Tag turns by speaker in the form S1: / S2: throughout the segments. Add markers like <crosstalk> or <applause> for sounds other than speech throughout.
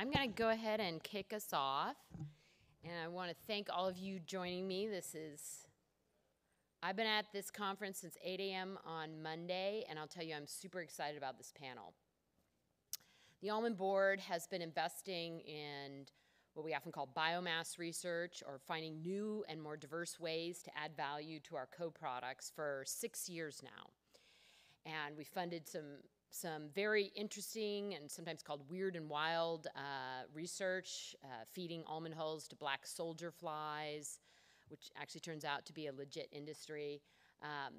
S1: I'm going to go ahead and kick us off. And I want to thank all of you joining me. This is, I've been at this conference since 8 a.m. on Monday, and I'll tell you, I'm super excited about this panel. The Almond Board has been investing in what we often call biomass research or finding new and more diverse ways to add value to our co-products for six years now. And we funded some some very interesting and sometimes called weird and wild uh, research, uh, feeding almond hulls to black soldier flies, which actually turns out to be a legit industry. Um,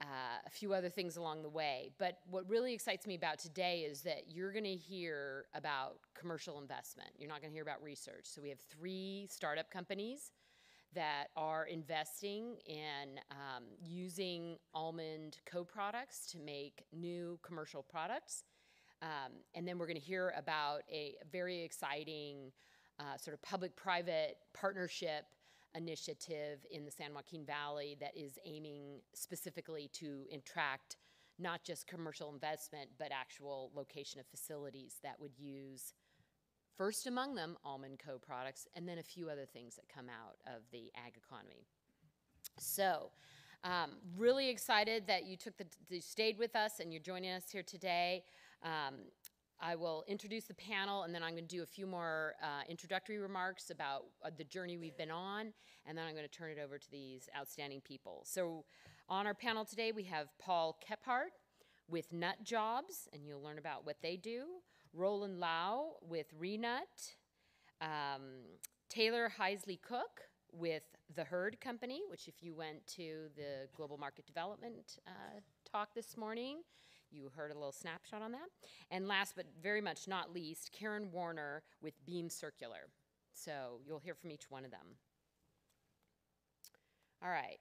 S1: uh, a few other things along the way. But what really excites me about today is that you're going to hear about commercial investment. You're not going to hear about research. So we have three startup companies that are investing in um, using almond co-products to make new commercial products. Um, and then we're going to hear about a very exciting uh, sort of public-private partnership initiative in the San Joaquin Valley that is aiming specifically to attract not just commercial investment, but actual location of facilities that would use First among them, almond co-products, and then a few other things that come out of the ag economy. So, um, really excited that you took the, you stayed with us and you're joining us here today. Um, I will introduce the panel and then I'm going to do a few more uh, introductory remarks about uh, the journey we've been on and then I'm going to turn it over to these outstanding people. So on our panel today we have Paul Kephart with NutJobs and you'll learn about what they do. Roland Laux with Re-Nut, um, Taylor Heisley Cook with The Hurd Company, which if you went to the Global Market Development uh, talk this morning, you heard a little snapshot on that. And last but very much not least, Karen Warner with Beam Circular. So you'll hear from each one of them. All right.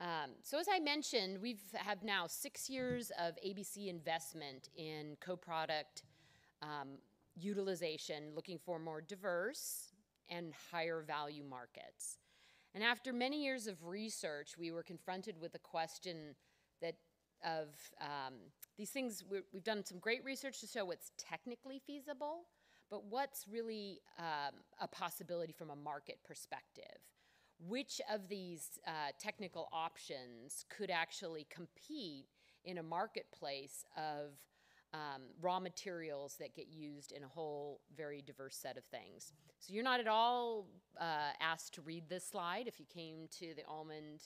S1: Um, so as I mentioned, we've have now six years of ABC investment in co-product um, utilization, looking for more diverse and higher value markets. And after many years of research, we were confronted with a question that of um, these things, we have done some great research to show what's technically feasible, but what's really um, a possibility from a market perspective. Which of these uh, technical options could actually compete in a marketplace of um, raw materials that get used in a whole very diverse set of things. So you're not at all uh, asked to read this slide. If you came to the almond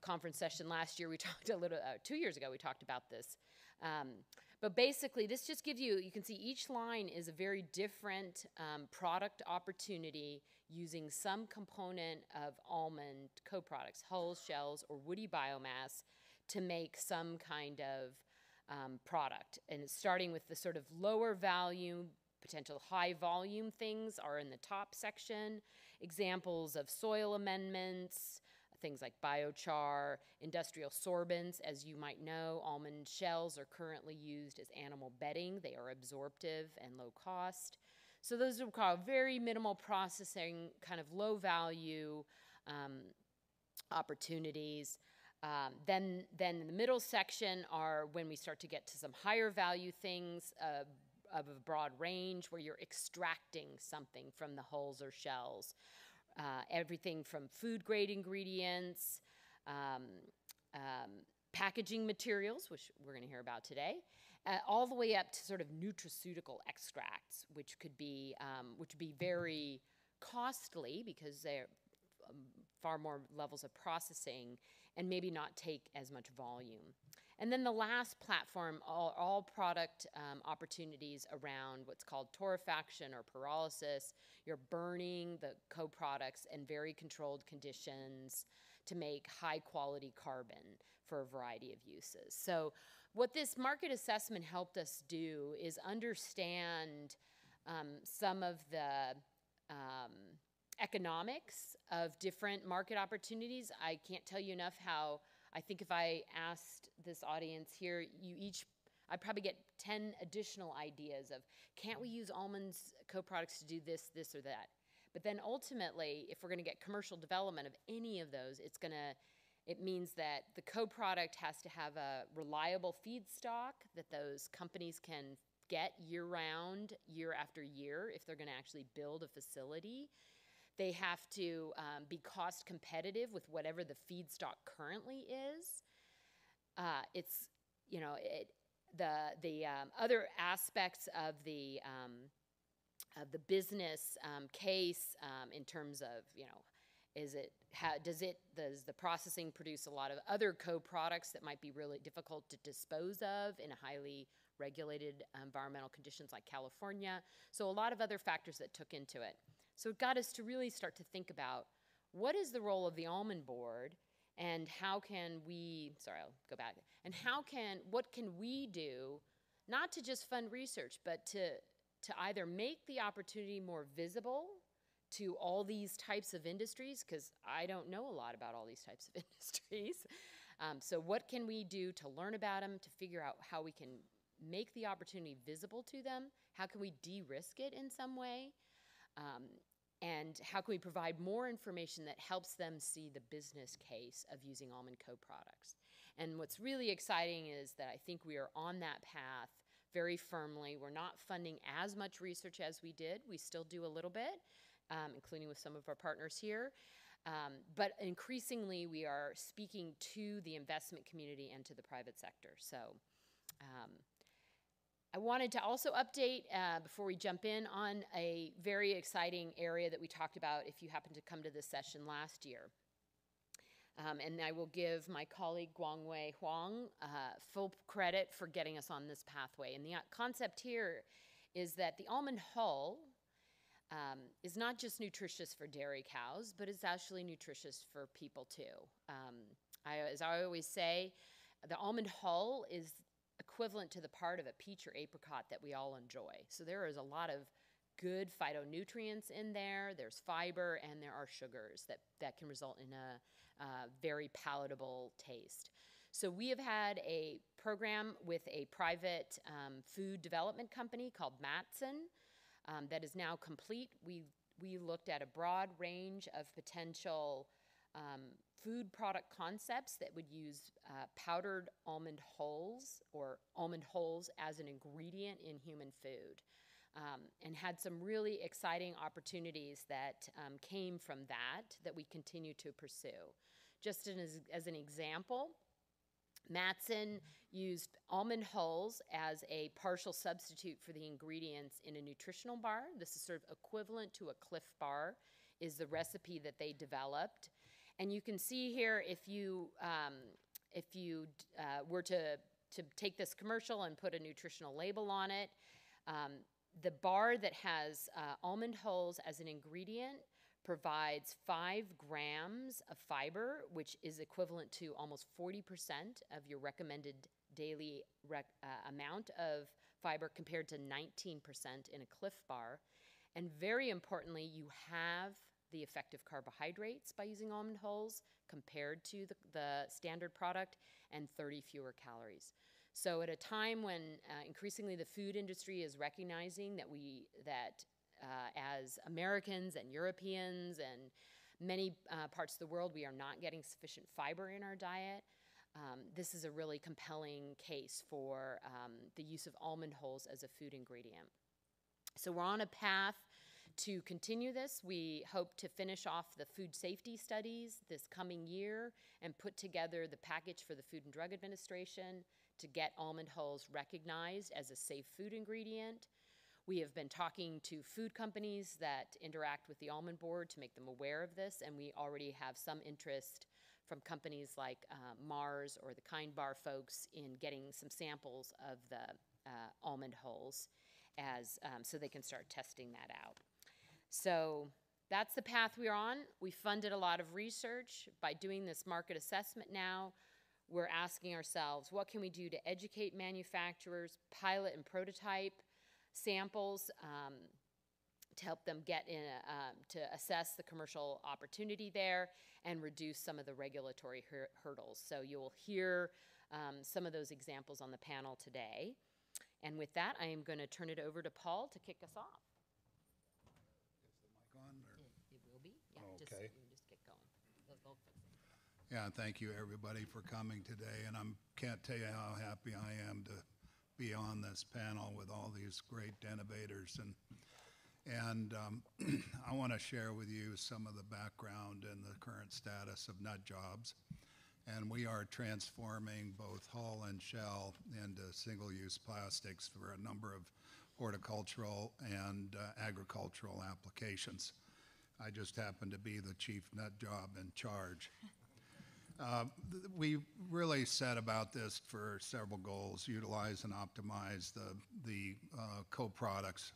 S1: conference session last year, we <laughs> talked a little, uh, two years ago, we talked about this. Um, but basically, this just gives you, you can see each line is a very different um, product opportunity using some component of almond co-products, hulls, shells, or woody biomass to make some kind of um, product. And starting with the sort of lower value, potential high volume things are in the top section. Examples of soil amendments, things like biochar, industrial sorbents. As you might know, almond shells are currently used as animal bedding. They are absorptive and low cost. So those are called very minimal processing, kind of low value um, opportunities. Um, then, then in the middle section are when we start to get to some higher value things uh, of a broad range where you're extracting something from the hulls or shells. Uh, everything from food grade ingredients, um, um, packaging materials, which we're going to hear about today, uh, all the way up to sort of nutraceutical extracts, which could be, um, which would be very costly because they're um, far more levels of processing and maybe not take as much volume. And then the last platform, all, all product um, opportunities around what's called torrefaction or pyrolysis. You're burning the co-products in very controlled conditions to make high quality carbon for a variety of uses. So what this market assessment helped us do is understand um, some of the um, economics of different market opportunities. I can't tell you enough how I think if I asked this audience here, you each, I'd probably get 10 additional ideas of can't we use almonds co-products to do this, this, or that? But then ultimately, if we're going to get commercial development of any of those, it's going to it means that the co-product has to have a reliable feedstock that those companies can get year round, year after year, if they're going to actually build a facility. They have to um, be cost competitive with whatever the feedstock currently is. Uh, it's you know it, the the um, other aspects of the um, of the business um, case um, in terms of you know is it how does it does the processing produce a lot of other co-products that might be really difficult to dispose of in a highly regulated environmental conditions like California so a lot of other factors that took into it so it got us to really start to think about what is the role of the almond board and how can we sorry I'll go back and how can what can we do not to just fund research but to to either make the opportunity more visible to all these types of industries because I don't know a lot about all these types of <laughs> industries. Um, so, what can we do to learn about them, to figure out how we can make the opportunity visible to them? How can we de risk it in some way? Um, and how can we provide more information that helps them see the business case of using almond co products? And what's really exciting is that I think we are on that path very firmly. We're not funding as much research as we did, we still do a little bit um, including with some of our partners here. Um, but increasingly, we are speaking to the investment community and to the private sector. So um, I wanted to also update uh, before we jump in on a very exciting area that we talked about if you happen to come to this session last year. Um, and I will give my colleague Guangwei Huang uh, full credit for getting us on this pathway. And the uh, concept here is that the almond hull, um, is not just nutritious for dairy cows, but it's actually nutritious for people too. Um, I, as I always say, the almond hull is equivalent to the part of a peach or apricot that we all enjoy. So there is a lot of good phytonutrients in there, there's fiber, and there are sugars that, that can result in a, a very palatable taste. So we have had a program with a private um, food development company called Mattson um, that is now complete. We, we looked at a broad range of potential um, food product concepts that would use uh, powdered almond hulls or almond hulls as an ingredient in human food. Um, and had some really exciting opportunities that um, came from that that we continue to pursue. Just as, as an example, Mattson used almond hulls as a partial substitute for the ingredients in a nutritional bar. This is sort of equivalent to a Clif bar, is the recipe that they developed. And you can see here if you um, if you uh, were to to take this commercial and put a nutritional label on it, um, the bar that has uh, almond hulls as an ingredient provides five grams of fiber, which is equivalent to almost 40% of your recommended daily rec- uh, amount of fiber compared to 19% in a Clif bar. And very importantly, you have the effective carbohydrates by using almond hulls compared to the, the standard product and 30 fewer calories. So at a time when uh, increasingly the food industry is recognizing that we that uh, as Americans and Europeans and many uh, parts of the world, we are not getting sufficient fiber in our diet. Um, this is a really compelling case for um, the use of almond hulls as a food ingredient. So we're on a path to continue this. We hope to finish off the food safety studies this coming year and put together the package for the Food and Drug Administration to get almond hulls recognized as a safe food ingredient. We have been talking to food companies that interact with the almond board to make them aware of this, and we already have some interest from companies like uh, Mars or the Kind Bar folks in getting some samples of the uh, almond hulls as um, so they can start testing that out. So that's the path we're on. We funded a lot of research by doing this market assessment now. We're asking ourselves, what can we do to educate manufacturers, pilot and prototype, samples um, to help them get in, a, um, to assess the commercial opportunity there and reduce some of the regulatory hur hurdles. So you will hear um, some of those examples on the panel today. And with that, I am going to turn it over to Paul to kick us off.
S2: Is the mic on? or-
S1: It, it will be. Yeah, just,
S2: Okay.
S1: you can just get going. They'll- they'll fix it.
S2: Yeah, thank you, everybody, for coming today, and I'm, can't tell you how happy I am to be on this panel with all these great innovators and and um, <clears throat> I want to share with you some of the background and the current status of NutJobs. And we are transforming both hull and shell into single-use plastics for a number of horticultural and uh, agricultural applications. I just happen to be the chief nut job in charge. <laughs> Uh, we really set about this for several goals: utilize and optimize the the uh, co-products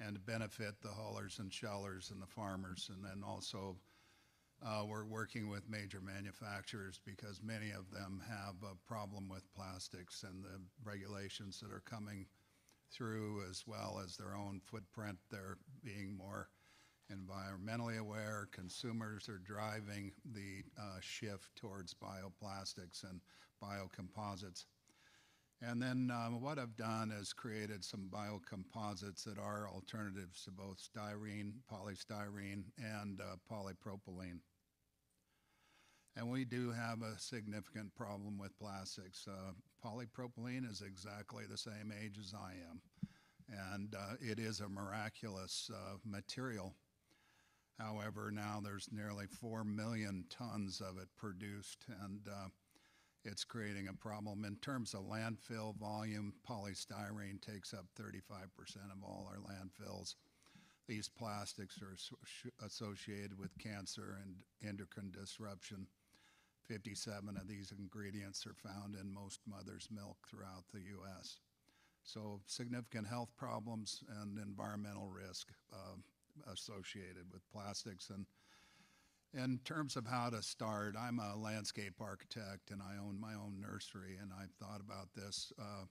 S2: and benefit the hullers and shellers and the farmers. And then also, uh, we're working with major manufacturers because many of them have a problem with plastics and the regulations that are coming through, as well as their own footprint. They're being more environmentally aware. Consumers are driving the uh, shift towards bioplastics and biocomposites. And then um, what I've done is created some biocomposites that are alternatives to both styrene, polystyrene, and uh, polypropylene. And we do have a significant problem with plastics. Uh, polypropylene is exactly the same age as I am, and uh, it is a miraculous uh, material. However, now there's nearly 4 million tons of it produced, and uh, it's creating a problem. In terms of landfill volume, polystyrene takes up 35% of all our landfills. These plastics are associated with cancer and endocrine disruption. 57 of these ingredients are found in most mother's milk throughout the U.S. So significant health problems and environmental risk uh, associated with plastics. And in terms of how to start, I'm a landscape architect and I own my own nursery, and I've thought about this. Uh,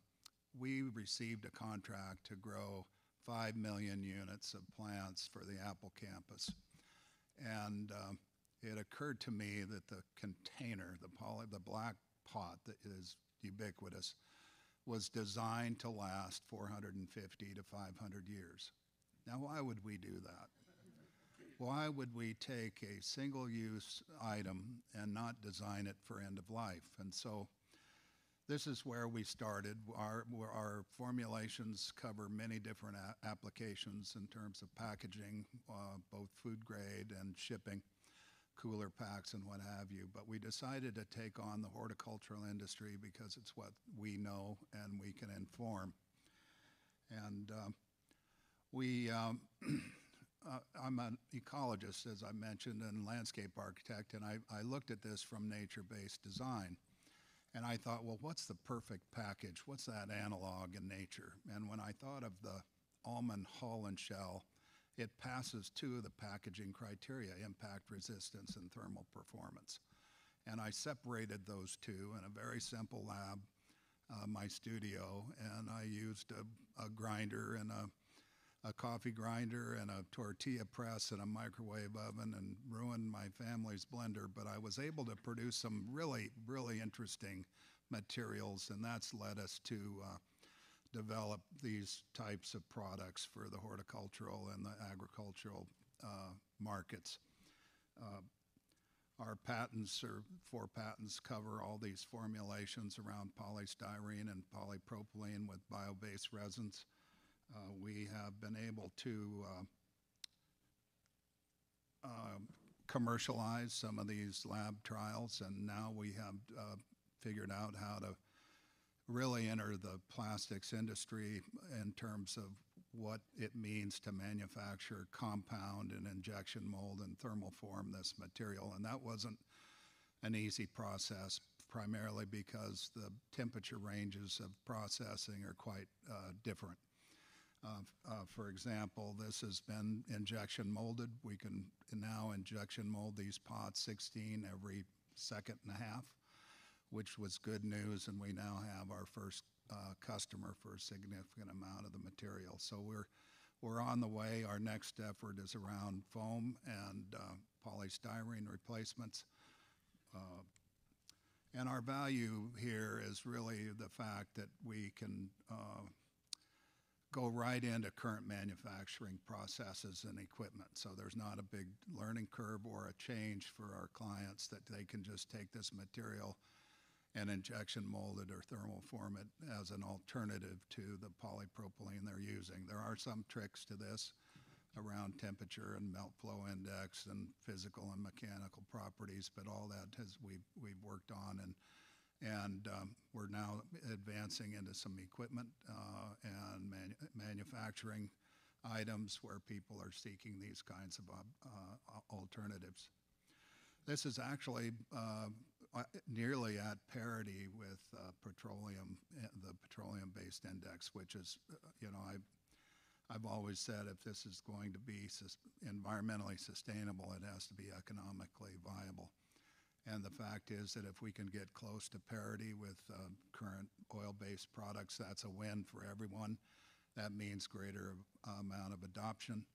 S2: we received a contract to grow 5 million units of plants for the Apple campus. And uh, it occurred to me that the container, the, poly, the black pot that is ubiquitous, was designed to last 450 to 500 years. Now, why would we do that? why would we take a single use item and not design it for end of life? And so this is where we started. Our, our formulations cover many different applications in terms of packaging, uh, both food grade and shipping, cooler packs and what have you. But we decided to take on the horticultural industry because it's what we know and we can inform. And um, we um, <clears throat> uh, I'm an ecologist, as I mentioned, and landscape architect, and I, I looked at this from nature-based design. And I thought, well, what's the perfect package? What's that analog in nature? And when I thought of the almond hull and shell, it passes two of the packaging criteria, impact resistance and thermal performance. And I separated those two in a very simple lab, uh, my studio, and I used a, a grinder and a a coffee grinder and a tortilla press and a microwave oven and ruined my family's blender, but I was able to produce some really, really interesting materials, and that's led us to uh, develop these types of products for the horticultural and the agricultural uh, markets. Uh, our patents, or four patents, cover all these formulations around polystyrene and polypropylene with bio-based resins. Uh, we have been able to uh, um, commercialize some of these lab trials, and now we have uh, figured out how to really enter the plastics industry in terms of what it means to manufacture compound and injection mold and thermal form this material. And that wasn't an easy process, primarily because the temperature ranges of processing are quite uh, different. Uh, uh, for example, this has been injection molded. We can now injection mold these pots 16 every second and a half, which was good news, and we now have our first uh, customer for a significant amount of the material. So we're we're on the way. Our next effort is around foam and polystyrene replacements. And our value here is really the fact that we can go right into current manufacturing processes and equipment. So there's not a big learning curve or a change for our clients that they can just take this material and injection molded or thermoform it as an alternative to the polypropylene they're using. There are some tricks to this around temperature and melt flow index and physical and mechanical properties, but all that has we've we've worked on and and um, we're now advancing into some equipment uh, and manu- manufacturing items where people are seeking these kinds of uh, alternatives. This is actually uh, uh, nearly at parity with uh, petroleum, uh, the petroleum-based index, which is, uh, you know, I, I've always said if this is going to be environmentally sustainable, it has to be economically viable. And the fact is that if we can get close to parity with uh, current oil-based products, that's a win for everyone. That means greater amount of adoption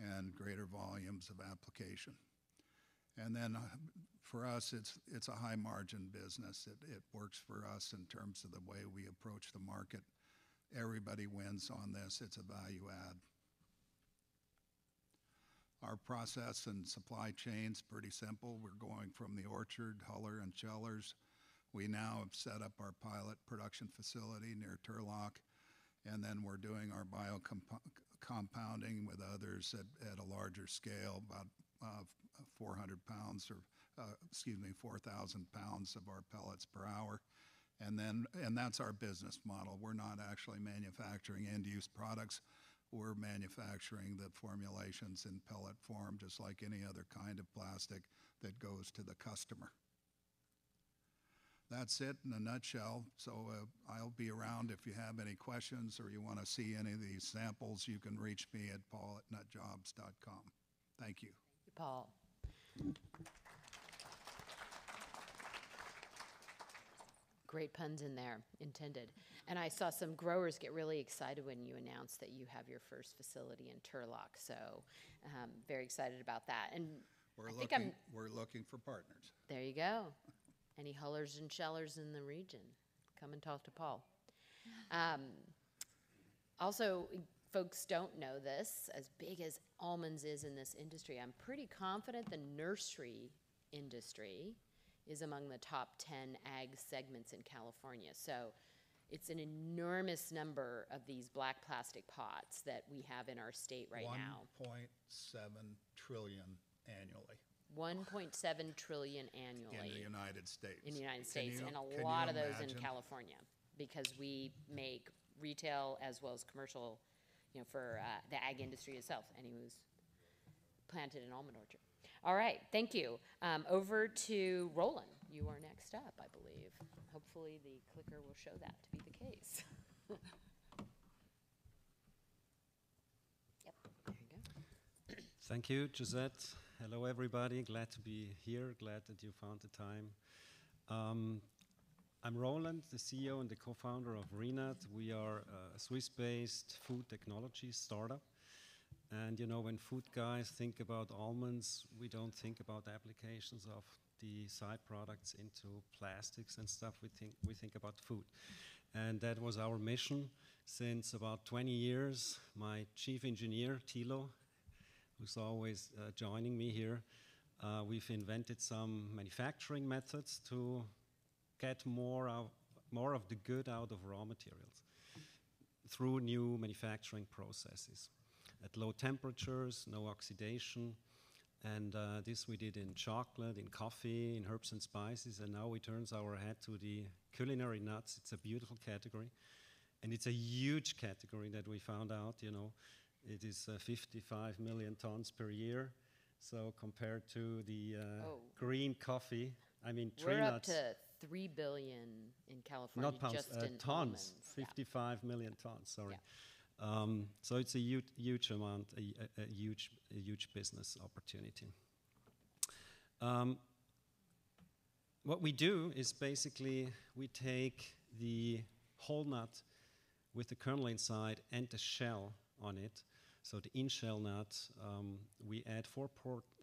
S2: and greater volumes of application. And then uh, for us, it's, it's a high margin business. It, it works for us in terms of the way we approach the market. Everybody wins on this. It's a value add. Our process and supply chain's pretty simple. We're going from the orchard, huller, and shellers. We now have set up our pilot production facility near Turlock, and then we're doing our biocompounding with others at, at a larger scale, about uh, 400 pounds or, uh, excuse me, 4,000 pounds of our pellets per hour. And then, and that's our business model. We're not actually manufacturing end-use products. We're manufacturing the formulations in pellet form, just like any other kind of plastic that goes to the customer. That's it in a nutshell. So uh, I'll be around if you have any questions or you want to see any of these samples. You can reach me at paul at nutjobs.com. Thank you.
S1: Thank you, Paul. Great puns in there, intended. And I saw some growers get really excited when you announced that you have your first facility in Turlock. So, um, very excited about that. And
S2: We're
S1: I think I'm,
S2: looking, we're looking for partners.
S1: there you go. Any hullers and shellers in the region? Come and talk to Paul. Um, also, folks don't know this, as big as almonds is in this industry, I'm pretty confident the nursery industry is among the top 10 ag segments in California. So it's an enormous number of these black plastic pots that we have in our state right now.
S2: 1.7 trillion annually
S1: 1.7 trillion annually
S2: in
S1: annually
S2: the United States.
S1: in the United
S2: Can
S1: States,
S2: you-
S1: and
S2: can
S1: a
S2: you
S1: lot of those in
S2: imagine?
S1: California, because we make retail as well as commercial, you know, for uh, the ag industry itself, and he was planted an almond orchard. All right, thank you. Um, Over to Roland, you are next up, I believe. Hopefully, the clicker will show that to be the case. <laughs> Yep, there you go.
S3: Thank you, Josette. Hello, everybody. Glad to be here. Glad that you found the time. Um, I'm Roland, the CEO and the co-founder of Re-Nut. We are a Swiss-based food technology startup. And you know, when food guys think about almonds, we don't think about applications of the side products into plastics and stuff. We think we think about food, and that was our mission since about 20 years. My chief engineer Tilo, who's always uh, joining me here, uh, we've invented some manufacturing methods to get more of, more of the good out of raw materials through new manufacturing processes at low temperatures, no oxidation. And uh, this we did in chocolate, in coffee, in herbs and spices, and now we turn our head to the culinary nuts. It's a beautiful category, and it's a huge category that we found out. You know, it is uh, 55 million tons per year. So compared to the uh,
S1: Oh.
S3: green coffee, I mean tree
S1: We're up to 3 billion in California
S3: not pounds,
S1: just
S3: uh,
S1: in
S3: tons,
S1: almonds. Yeah.
S3: 55 million tons. Sorry. Um, so it's a huge, huge amount, a, a, a huge, a huge business opportunity. Um, what we do is basically we take the whole nut with the kernel inside and the shell on it. So the in-shell nut, um, we add four,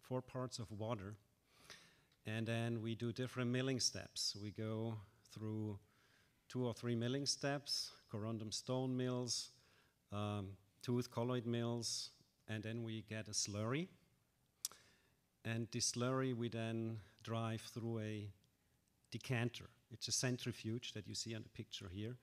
S3: four parts of water, and then we do different milling steps. We go through two or three milling steps, corundum stone mills, um, tooth colloid mills, and then we get a slurry. And this slurry we then drive through a decanter. It's a centrifuge that you see on the picture here,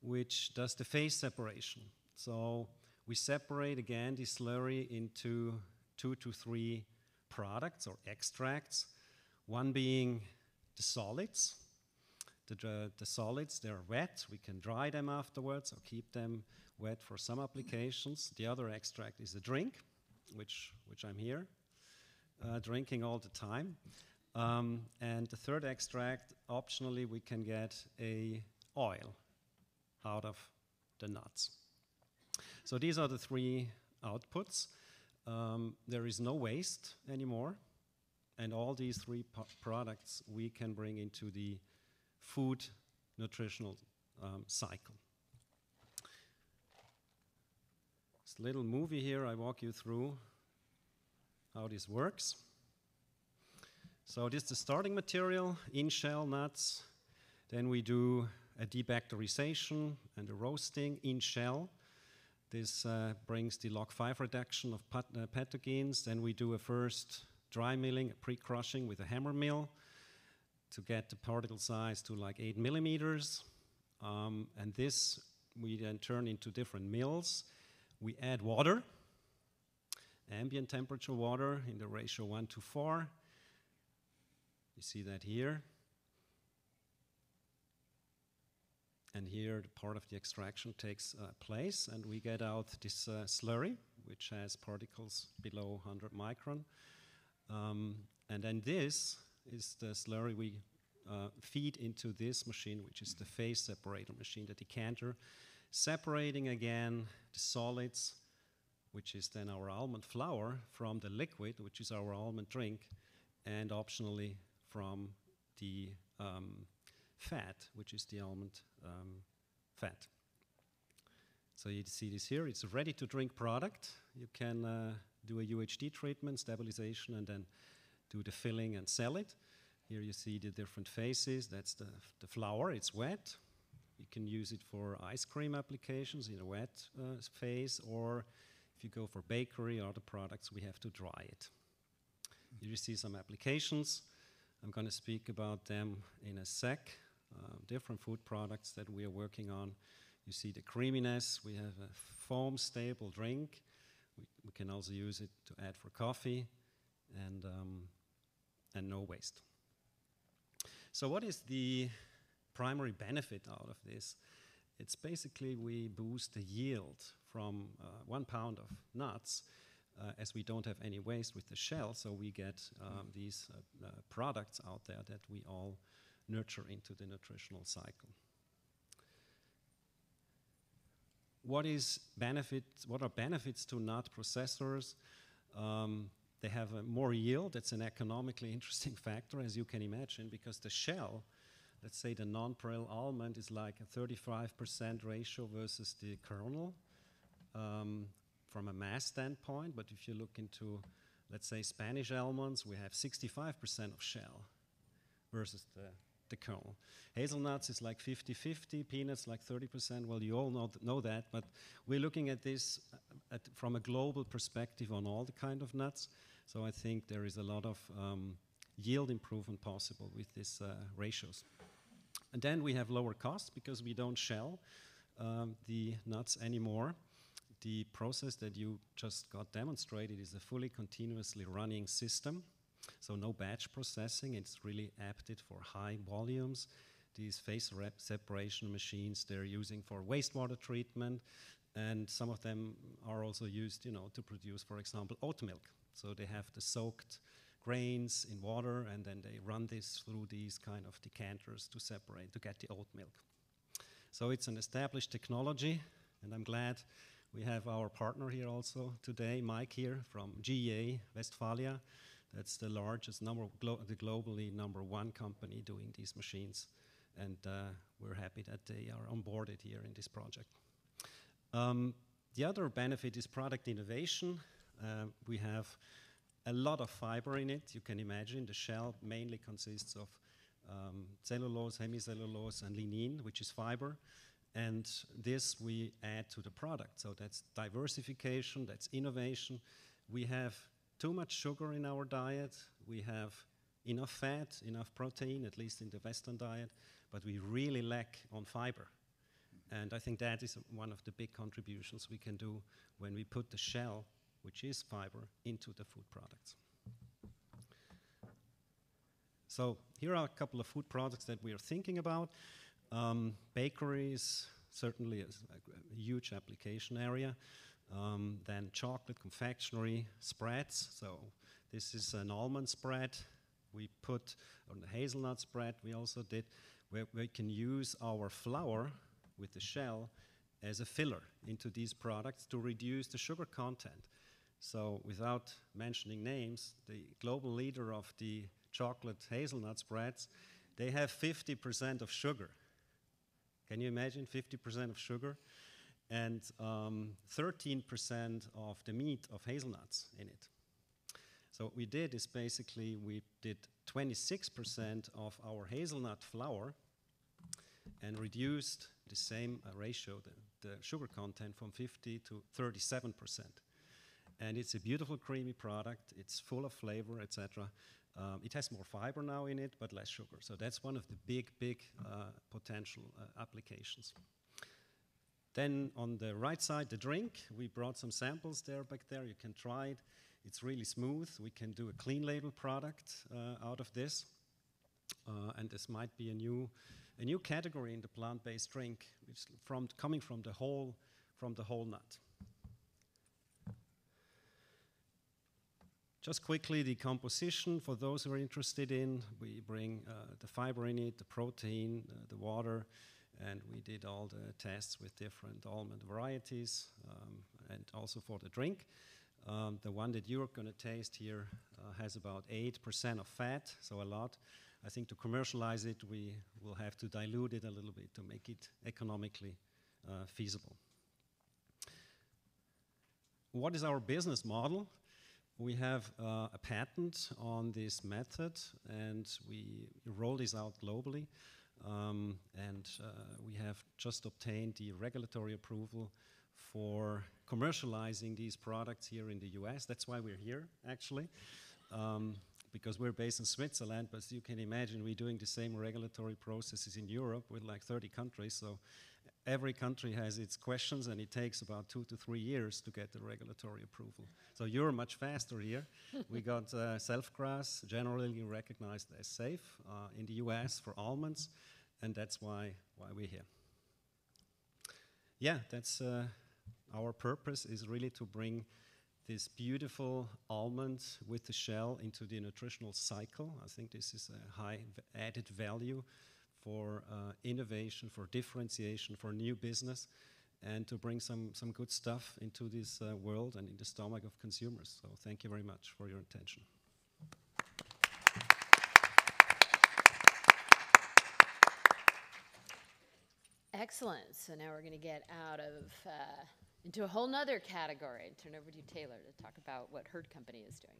S3: which does the phase separation. So we separate again the slurry into two to three products or extracts, one being the solids. The, the, the solids, they're wet. We can dry them afterwards or keep them wet for some applications. The other extract is a drink, which, which I'm here uh, drinking all the time. Um, and the third extract, optionally, we can get a oil out of the nuts. So these are the three outputs. Um, there is no waste anymore, and all these three products we can bring into the food nutritional um, cycle. This little movie here, I walk you through how this works. So this is the starting material, in-shell nuts. Then we do a debacterization and a roasting in shell. This uh, brings the log 5 reduction of pat uh, pathogens. Then we do a first dry milling, pre-crushing with a hammer mill to get the particle size to like 8 millimeters. Um, and this we then turn into different mills. We add water, ambient temperature water in the ratio 1 to 4. You see that here. And here, the part of the extraction takes uh, place, and we get out this uh, slurry, which has particles below 100 micron. Um, and then this is the slurry we uh, feed into this machine, which is the phase separator machine, the decanter, separating again the solids, which is then our almond flour, from the liquid, which is our almond drink, and optionally from the um, fat, which is the almond um, fat. So you see this here, it's a ready to drink product. You can uh, do a UHT treatment, stabilization, and then do the filling and sell it. Here you see the different phases. That's the, the flour, it's wet. You can use it for ice cream applications in a wet uh, phase, or if you go for bakery or other products, we have to dry it. Here you see some applications. I'm going to speak about them in a sec. Uh, different food products that we are working on. You see the creaminess. We have a foam stable drink. We, we can also use it to add for coffee and, um, and no waste. So what is the primary benefit out of this? It's basically we boost the yield from uh, one pound of nuts uh, as we don't have any waste with the shell, so we get um, these uh, uh, products out there that we all nurture into the nutritional cycle. What is benefit? What are benefits to nut processors? Um, they have a more yield. That's an economically <laughs> interesting factor, as you can imagine, because the shell, let's say the nonpareil almond, is like a 35% ratio versus the kernel. Um, from a mass standpoint, but if you look into, let's say, Spanish almonds, we have 65% of shell versus the, the kernel. Hazelnuts is like 50-50, peanuts like 30%. Well, you all know, th know that, but we're looking at this uh, at, from a global perspective on all the kind of nuts. So I think there is a lot of um, yield improvement possible with these uh, ratios. And then we have lower costs because we don't shell um, the nuts anymore the process that you just got demonstrated is a fully continuously running system. So no batch processing, it's really apted for high volumes. These phase separation machines, they're using for wastewater treatment, and some of them are also used, you know, to produce, for example, oat milk. So they have the soaked grains in water, and then they run this through these kind of decanters to separate, to get the oat milk. So it's an established technology, and I'm glad we have our partner here also today, Mike here from GEA Westfalia. That's the largest number, glo the globally number one company doing these machines. And uh, we're happy that they are onboarded here in this project. Um, the other benefit is product innovation. Uh, we have a lot of fiber in it. You can imagine the shell mainly consists of um, cellulose, hemicellulose, and lignin, which is fiber. And this we add to the product. So that's diversification, that's innovation. We have too much sugar in our diet. We have enough fat, enough protein, at least in the Western diet, but we really lack on fiber. And I think that is one of the big contributions we can do when we put the shell, which is fiber, into the food products. So here are a couple of food products that we are thinking about. Um, bakeries, certainly a, a, huge application area. Um, then chocolate confectionery spreads. So this is an almond spread. We put on the hazelnut spread. We also did where we can use our flour with the shell as a filler into these products to reduce the sugar content. So, without mentioning names, the global leader of the chocolate hazelnut spreads, they have 50% of sugar. Can you imagine 50% of sugar? And 13% um, of the meat of hazelnuts in it. So what we did is basically we did 26% of our hazelnut flour and reduced the same uh, ratio, the, the sugar content, from 50 to 37%. And it's a beautiful creamy product. It's full of flavor, etc. Um, it has more fiber now in it, but less sugar. So that's one of the big, big uh, potential uh, applications. Then on the right side, the drink. We brought some samples there back there. You can try it. It's really smooth. We can do a clean label product uh, out of this. Uh, and this might be a new, a new category in the plant-based drink, which from coming from the whole, from the whole nut. Just quickly, the composition for those who are interested in, we bring uh, the fiber in it, the protein, uh, the water, and we did all the tests with different almond varieties um, and also for the drink. Um, the one that you're going to taste here uh, has about 8% of fat, so a lot. I think to commercialize it, we will have to dilute it a little bit to make it economically uh, feasible. What is our business model? We have uh, a patent on this method and we roll this out globally. Um, and uh, we have just obtained the regulatory approval for commercializing these products here in the US. That's why we're here, actually, um, because we're based in Switzerland, but as you can imagine we're doing the same regulatory processes in Europe with like 30 countries. So every country has its questions, and it takes about two to three years to get the regulatory approval. So you're much faster here. <laughs> we got uh, self-GRAS generally recognized as safe uh, in the US for almonds, and that's why, why we're here. Yeah, that's uh, our purpose is really to bring this beautiful almond with the shell into the nutritional cycle. I think this is a high added value for uh, innovation, for differentiation, for new business, and to bring some, some good stuff into this uh, world and in the stomach of consumers. So thank you very much for your attention.
S1: Excellent. So now we're going to get out of uh, into a whole nother category and turn over to Taylor, to talk about what Hurd Company is doing.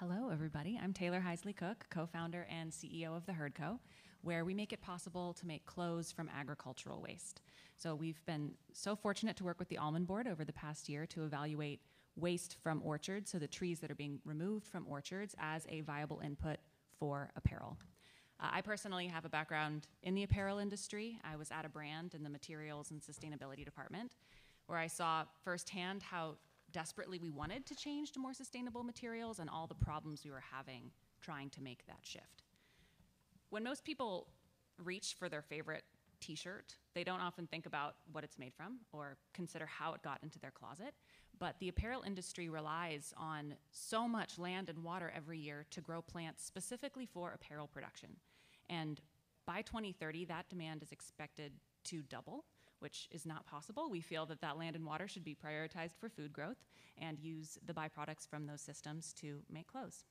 S4: Hello, everybody. I'm Taylor Heisley Cook, co founder and CEO of The Hurd Co., where we make it possible to make clothes from agricultural waste. So, we've been so fortunate to work with the Almond Board over the past year to evaluate waste from orchards, so the trees that are being removed from orchards, as a viable input for apparel. Uh, I personally have a background in the apparel industry. I was at a brand in the materials and sustainability department where I saw firsthand how desperately we wanted to change to more sustainable materials and all the problems we were having trying to make that shift. When most people reach for their favorite t shirt, they don't often think about what it's made from or consider how it got into their closet. But the apparel industry relies on so much land and water every year to grow plants specifically for apparel production. And by 2030, that demand is expected to double which is not possible. We feel that that land and water should be prioritized for food growth and use the byproducts from those systems to make clothes.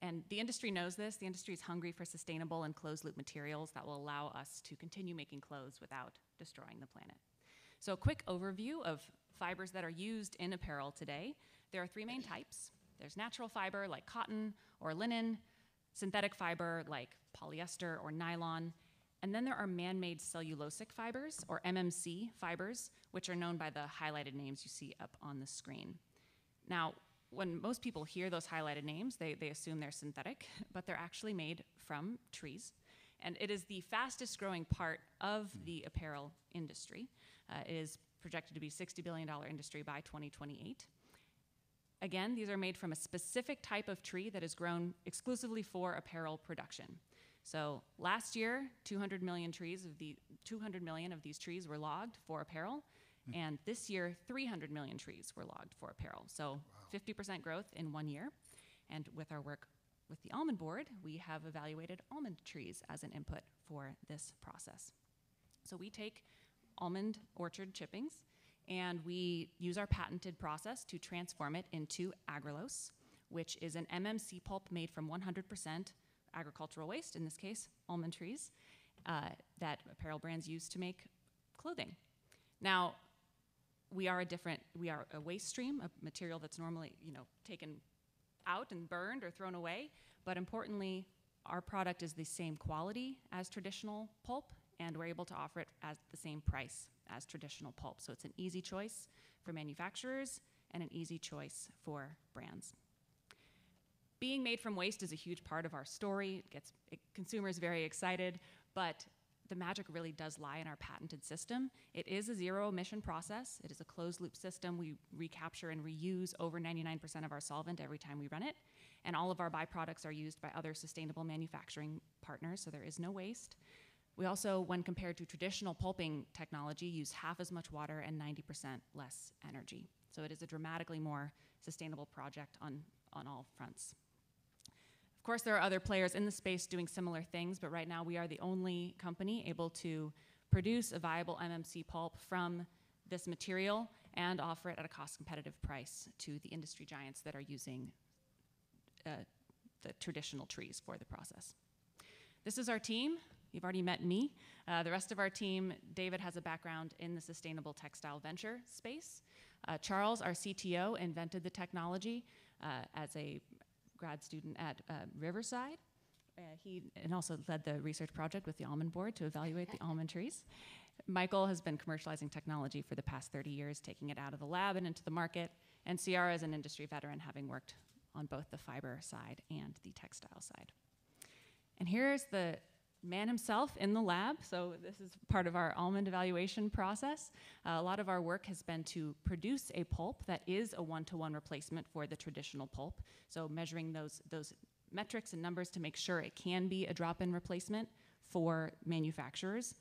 S4: And the industry knows this. The industry is hungry for sustainable and closed loop materials that will allow us to continue making clothes without destroying the planet. So, a quick overview of fibers that are used in apparel today. There are three main types there's natural fiber like cotton or linen, synthetic fiber like polyester or nylon, and then there are man made cellulosic fibers, or MMC fibers, which are known by the highlighted names you see up on the screen. Now, when most people hear those highlighted names, they, they assume they're synthetic, <laughs> but they're actually made from trees. And it is the fastest growing part of the apparel industry. Uh, it is projected to be $60 billion industry by 2028. Again, these are made from a specific type of tree that is grown exclusively for apparel production. So last year, 200 million trees of the 200 million of these trees were logged for apparel, hmm. and this year 300 million trees were logged for apparel. So 50% growth in one year. And with our work with the almond board, we have evaluated almond trees as an input for this process. So we take almond orchard chippings and we use our patented process to transform it into agrelose, which is an MMC pulp made from 100% agricultural waste, in this case, almond trees, uh, that apparel brands use to make clothing. Now, we are a different, we are a waste stream, a material that's normally, you know, taken out and burned or thrown away. But importantly, our product is the same quality as traditional pulp, and we're able to offer it at the same price as traditional pulp. So it's an easy choice for manufacturers and an easy choice for brands. Being made from waste is a huge part of our story. It gets it, consumers very excited, but the magic really does lie in our patented system. It is a zero emission process. It is a closed loop system. We recapture and reuse over 99% of our solvent every time we run it. And all of our byproducts are used by other sustainable manufacturing partners, so there is no waste. We also, when compared to traditional pulping technology, use half as much water and 90% less energy. So it is a dramatically more sustainable project on, on all fronts. Course, there are other players in the space doing similar things, but right now we are the only company able to produce a viable MMC pulp from this material and offer it at a cost competitive price to the industry giants that are using uh, the traditional trees for the process. This is our team. You've already met me. Uh, the rest of our team, David has a background in the sustainable textile venture space. Uh, Charles, our CTO, invented the technology uh, as a grad student at uh, Riverside. Uh, he and also led the research project with the almond board to evaluate the almond trees. Michael has been commercializing technology for the past 30 years, taking it out of the lab and into the market. And Ciara is an industry veteran, having worked on both the fiber side and the textile side. And here's the man himself in the lab. So this is part of our almond evaluation process. Uh, a lot of our work has been to produce a pulp that is a one-to-one replacement for the traditional pulp. So measuring those, those metrics and numbers to make sure it can be a drop-in replacement for manufacturers.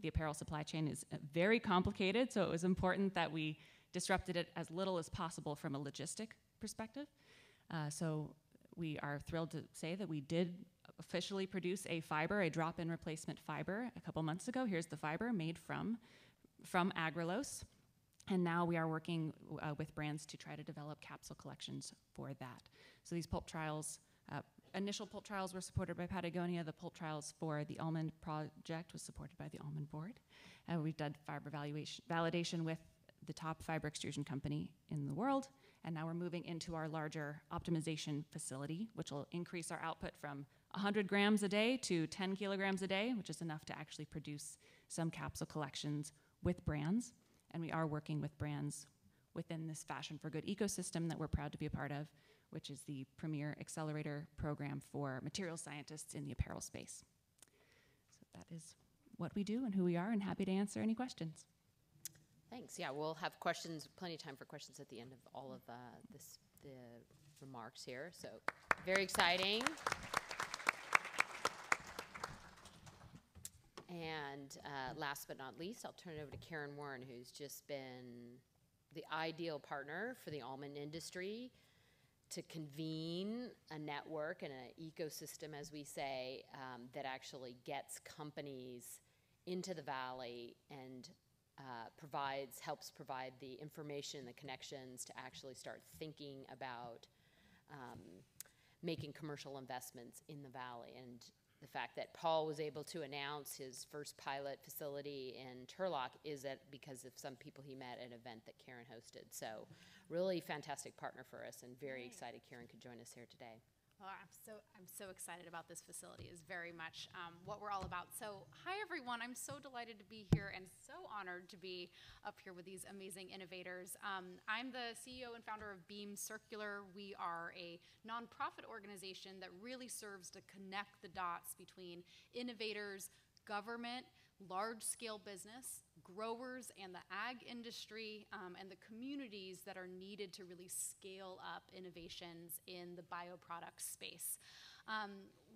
S4: The apparel supply chain is uh, very complicated, so it was important that we disrupted it as little as possible from a logistic perspective. Uh, so we are thrilled to say that we did officially produce a fiber, a drop-in replacement fiber, a couple months ago. Here's the fiber made from, from agrelose. And now we are working uh, with brands to try to develop capsule collections for that. So these pulp trials, uh, initial pulp trials were supported by Patagonia. The pulp trials for the almond project was supported by the almond board. Uh, we've done fiber validation with the top fiber extrusion company in the world. And now we're moving into our larger optimization facility, which will increase our output from 100 grams a day to 10 kilograms a day, which is enough to actually produce some capsule collections with brands. And we are working with brands within this Fashion for Good ecosystem that we're proud to be a part of, which is the premier accelerator program for material scientists in the apparel space. So that is what we do and who we are, and happy to answer any questions.
S1: Thanks. Yeah, we'll have questions, plenty of time for questions at the end of all of uh, this, the remarks here. So very exciting. And uh, last but not least, I'll turn it over to Karen Warren, who's just been the ideal partner for the almond industry to convene a network and an ecosystem, as we say, um, that actually gets companies into the valley and uh, provides, helps provide the information, the connections to actually start thinking about um, making commercial investments in the valley. And the fact that Paul was able to announce his first pilot facility in Turlock is that because of some people he met at an event that Karen hosted. So really fantastic partner for us and very excited Karen could join us here today.
S5: Oh, I'm so I'm so excited about this facility. is very much um, what we're all about. So, hi everyone. I'm so delighted to be here and so honored to be up here with these amazing innovators. Um, I'm the CEO and founder of Beam Circular. We are a nonprofit organization that really serves to connect the dots between innovators, government, large scale business, growers and the ag industry, um, and the communities that are needed to really scale up innovations in the bioproduct space. Um,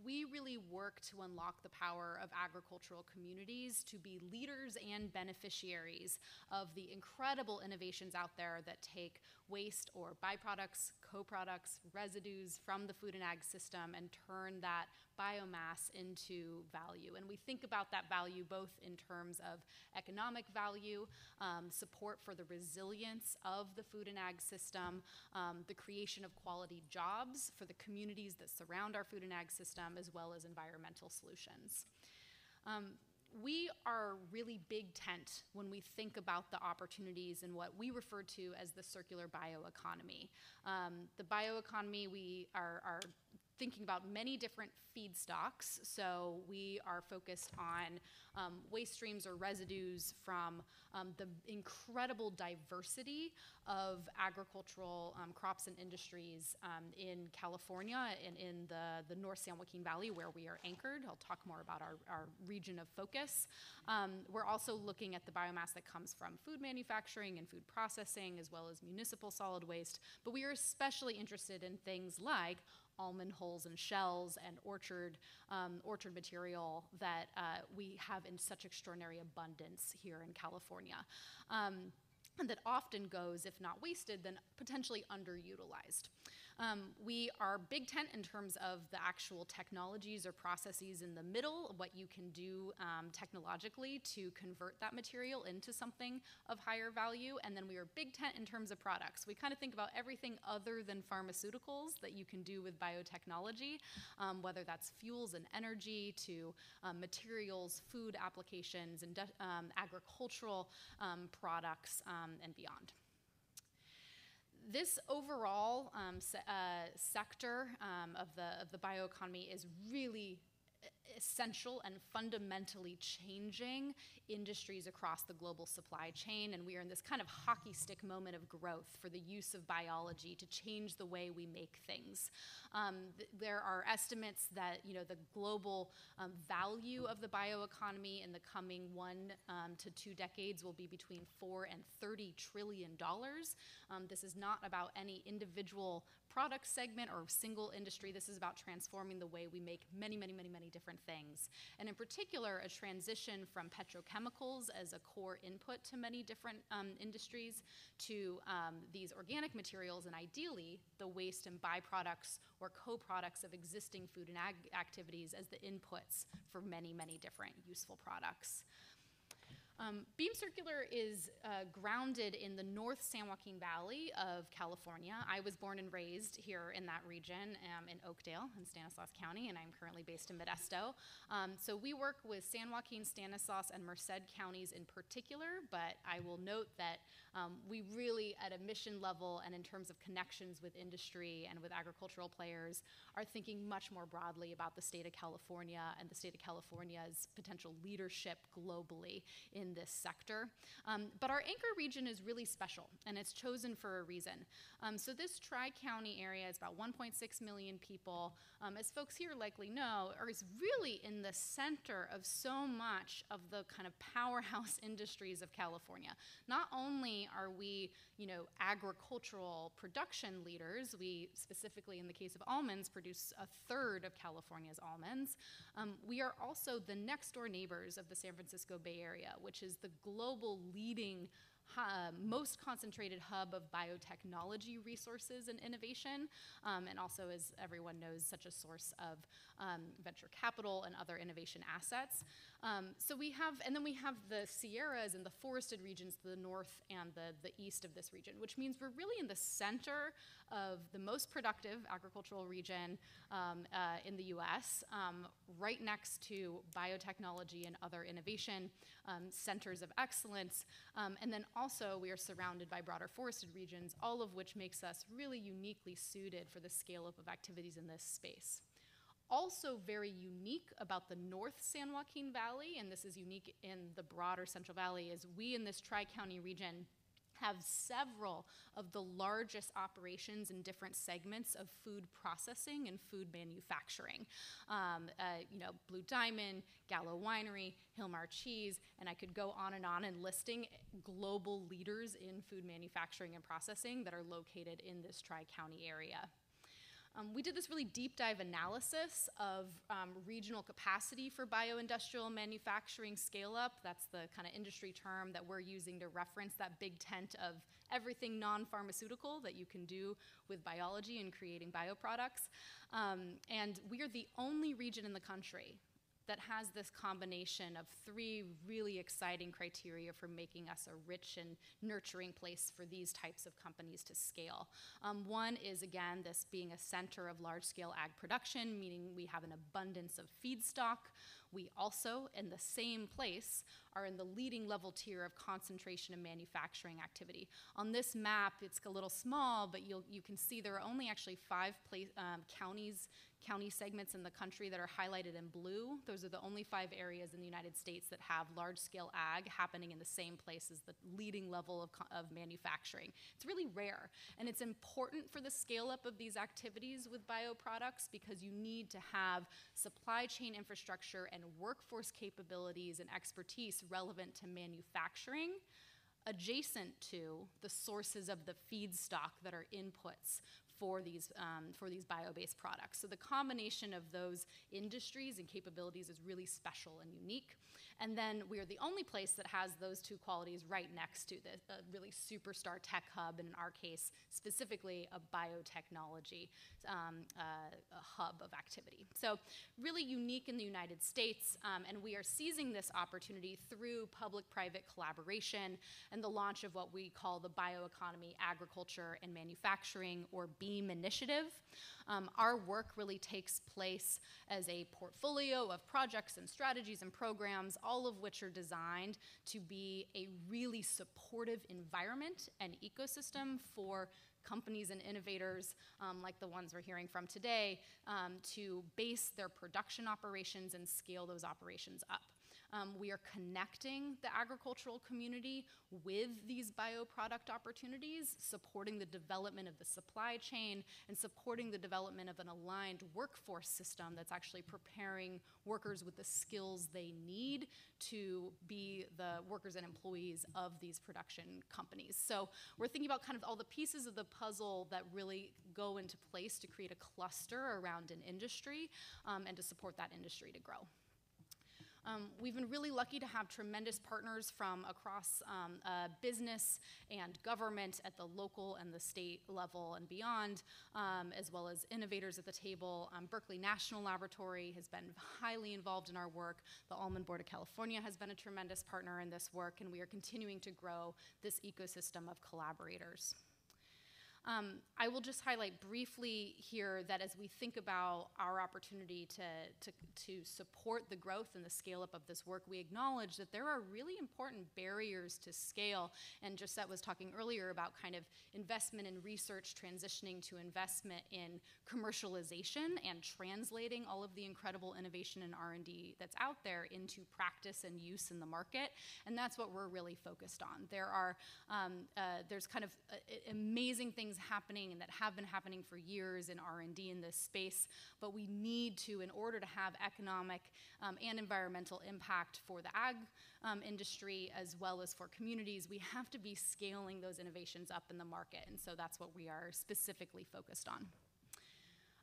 S5: we really work to unlock the power of agricultural communities to be leaders and beneficiaries of the incredible innovations out there that take waste or byproducts, co-products, residues from the food and ag system and turn that biomass into value. And we think about that value both in terms of economic value, um, support for the resilience of the food and ag system, um, the creation of quality jobs for the communities that surround our food and ag system, as well as environmental solutions. Um, we are really big tent when we think about the opportunities in what we refer to as the circular bioeconomy. Um, the bioeconomy, we are, are thinking about many different feedstocks. So we are focused on um, waste streams or residues from um, the incredible diversity of agricultural um, crops and industries um, in California and in the, the North San Joaquin Valley where we are anchored. I'll talk more about our, our region of focus. Um, we're also looking at the biomass that comes from food manufacturing and food processing as well as municipal solid waste. But we are especially interested in things like almond hulls and shells and orchard, um, orchard material that uh, we have in such extraordinary abundance here in California. Um, and that often goes, if not wasted, then potentially underutilized. Um, we are big tent in terms of the actual technologies or processes in the middle, what you can do um, technologically to convert that material into something of higher value. And then we are big tent in terms of products. We kind of think about everything other than pharmaceuticals that you can do with biotechnology, um, whether that's fuels and energy to um, materials, food applications, and um, agricultural um, products, and beyond this overall um, se uh, sector um, of, the, of the bioeconomy is really essential and fundamentally changing industries across the global supply chain. And we are in this kind of hockey stick moment of growth for the use of biology to change the way we make things. Um, th there are estimates that you know the global um, value of the bioeconomy in the coming one um, to two decades will be between four and 30 trillion dollars. Um, this is not about any individual product segment or single industry. This is about transforming the way we make many, many, many, many different things. And in particular, a transition from petrochemicals as a core input to many different um, industries to um, these organic materials and ideally the waste and byproducts or co-products of existing food and ag activities as the inputs for many, many different useful products. Um, Beam Circular is uh, grounded in the North San Joaquin Valley of California. I was born and raised here in that region um, in Oakdale in Stanislaus County, and I'm currently based in Modesto. Um, so we work with San Joaquin, Stanislaus, and Merced counties in particular, but I will note that um, we really, at a mission level and in terms of connections with industry and with agricultural players, are thinking much more broadly about the state of California and the state of California's potential leadership globally in this sector. Um, but our anchor region is really special, and it's chosen for a reason. Um, so this Tri-County area is about 1.6 million people. Um, as folks here likely know, or is really in the center of so much of the kind of powerhouse <laughs> industries of California. Not only are we, you know, agricultural production leaders, we specifically in the case of almonds produce a third of California's almonds, um, we are also the next door neighbors of the San Francisco Bay Area, which is the global leading uh, most concentrated hub of biotechnology resources and innovation, um, and also, as everyone knows, such a source of um, venture capital and other innovation assets. Um, so we have, and then we have the Sierras and the forested regions to the north and the, the east of this region, which means we're really in the center of the most productive agricultural region um, uh, in the US, um, right next to biotechnology and other innovation um, centers of excellence, um, and then also, we are surrounded by broader forested regions, all of which makes us really uniquely suited for the scale up of activities in this space. Also, very unique about the North San Joaquin Valley, and this is unique in the broader Central Valley, is we in this Tri County region have several of the largest operations in different segments of food processing and food manufacturing. Um, uh, you know, Blue Diamond, Gallo Winery, Hilmar Cheese, and I could go on and on and listing global leaders in food manufacturing and processing that are located in this Tri County area. Um, we did this really deep dive analysis of um, regional capacity for bioindustrial manufacturing scale up. That's the kind of industry term that we're using to reference that big tent of everything non pharmaceutical that you can do with biology and creating bioproducts. Um, and we are the only region in the country that has this combination of three really exciting criteria for making us a rich and nurturing place for these types of companies to scale. Um, one is, again, this being a center of large scale ag production, meaning we have an abundance of feedstock. We also, in the same place, are in the leading level tier of concentration of manufacturing activity. On this map, it's a little small, but you'll, you can see there are only actually five place, um, counties county segments in the country that are highlighted in blue. Those are the only five areas in the United States that have large scale ag happening in the same place as the leading level of, of manufacturing. It's really rare. And it's important for the scale up of these activities with bioproducts because you need to have supply chain infrastructure and workforce capabilities and expertise relevant to manufacturing adjacent to the sources of the feedstock that are inputs for these, um, for these bio-based products. So the combination of those industries and capabilities is really special and unique. And then we are the only place that has those two qualities right next to the really superstar tech hub, and in our case, specifically a biotechnology um, uh, hub of activity. So really unique in the United States, um, and we are seizing this opportunity through public-private collaboration and the launch of what we call the Bioeconomy, Agriculture, and Manufacturing, or BEAM initiative. Um, our work really takes place as a portfolio of projects and strategies and programs, all of which are designed to be a really supportive environment and ecosystem for companies and innovators um, like the ones we're hearing from today um, to base their production operations and scale those operations up. Um, we are connecting the agricultural community with these bioproduct opportunities, supporting the development of the supply chain, and supporting the development of an aligned workforce system that's actually preparing workers with the skills they need to be the workers and employees of these production companies. So we're thinking about kind of all the pieces of the puzzle that really go into place to create a cluster around an industry um, and to support that industry to grow. Um, we've been really lucky to have tremendous partners from across um, uh, business and government at the local and the state level and beyond, um, as well as innovators at the table. Um, Berkeley National Laboratory has been highly involved in our work. The Almond Board of California has been a tremendous partner in this work, and we are continuing to grow this ecosystem of collaborators. Um, I will just highlight briefly here that as we think about our opportunity to, to, to support the growth and the scale up of this work, we acknowledge that there are really important barriers to scale. And Josette was talking earlier about kind of investment in research transitioning to investment in commercialization and translating all of the incredible innovation and R&D that's out there into practice and use in the market. And that's what we're really focused on. There are, um, uh, there's kind of uh, amazing things things happening and that have been happening for years in R&D in this space, but we need to, in order to have economic um, and environmental impact for the ag um, industry as well as for communities, we have to be scaling those innovations up in the market, and so that's what we are specifically focused on.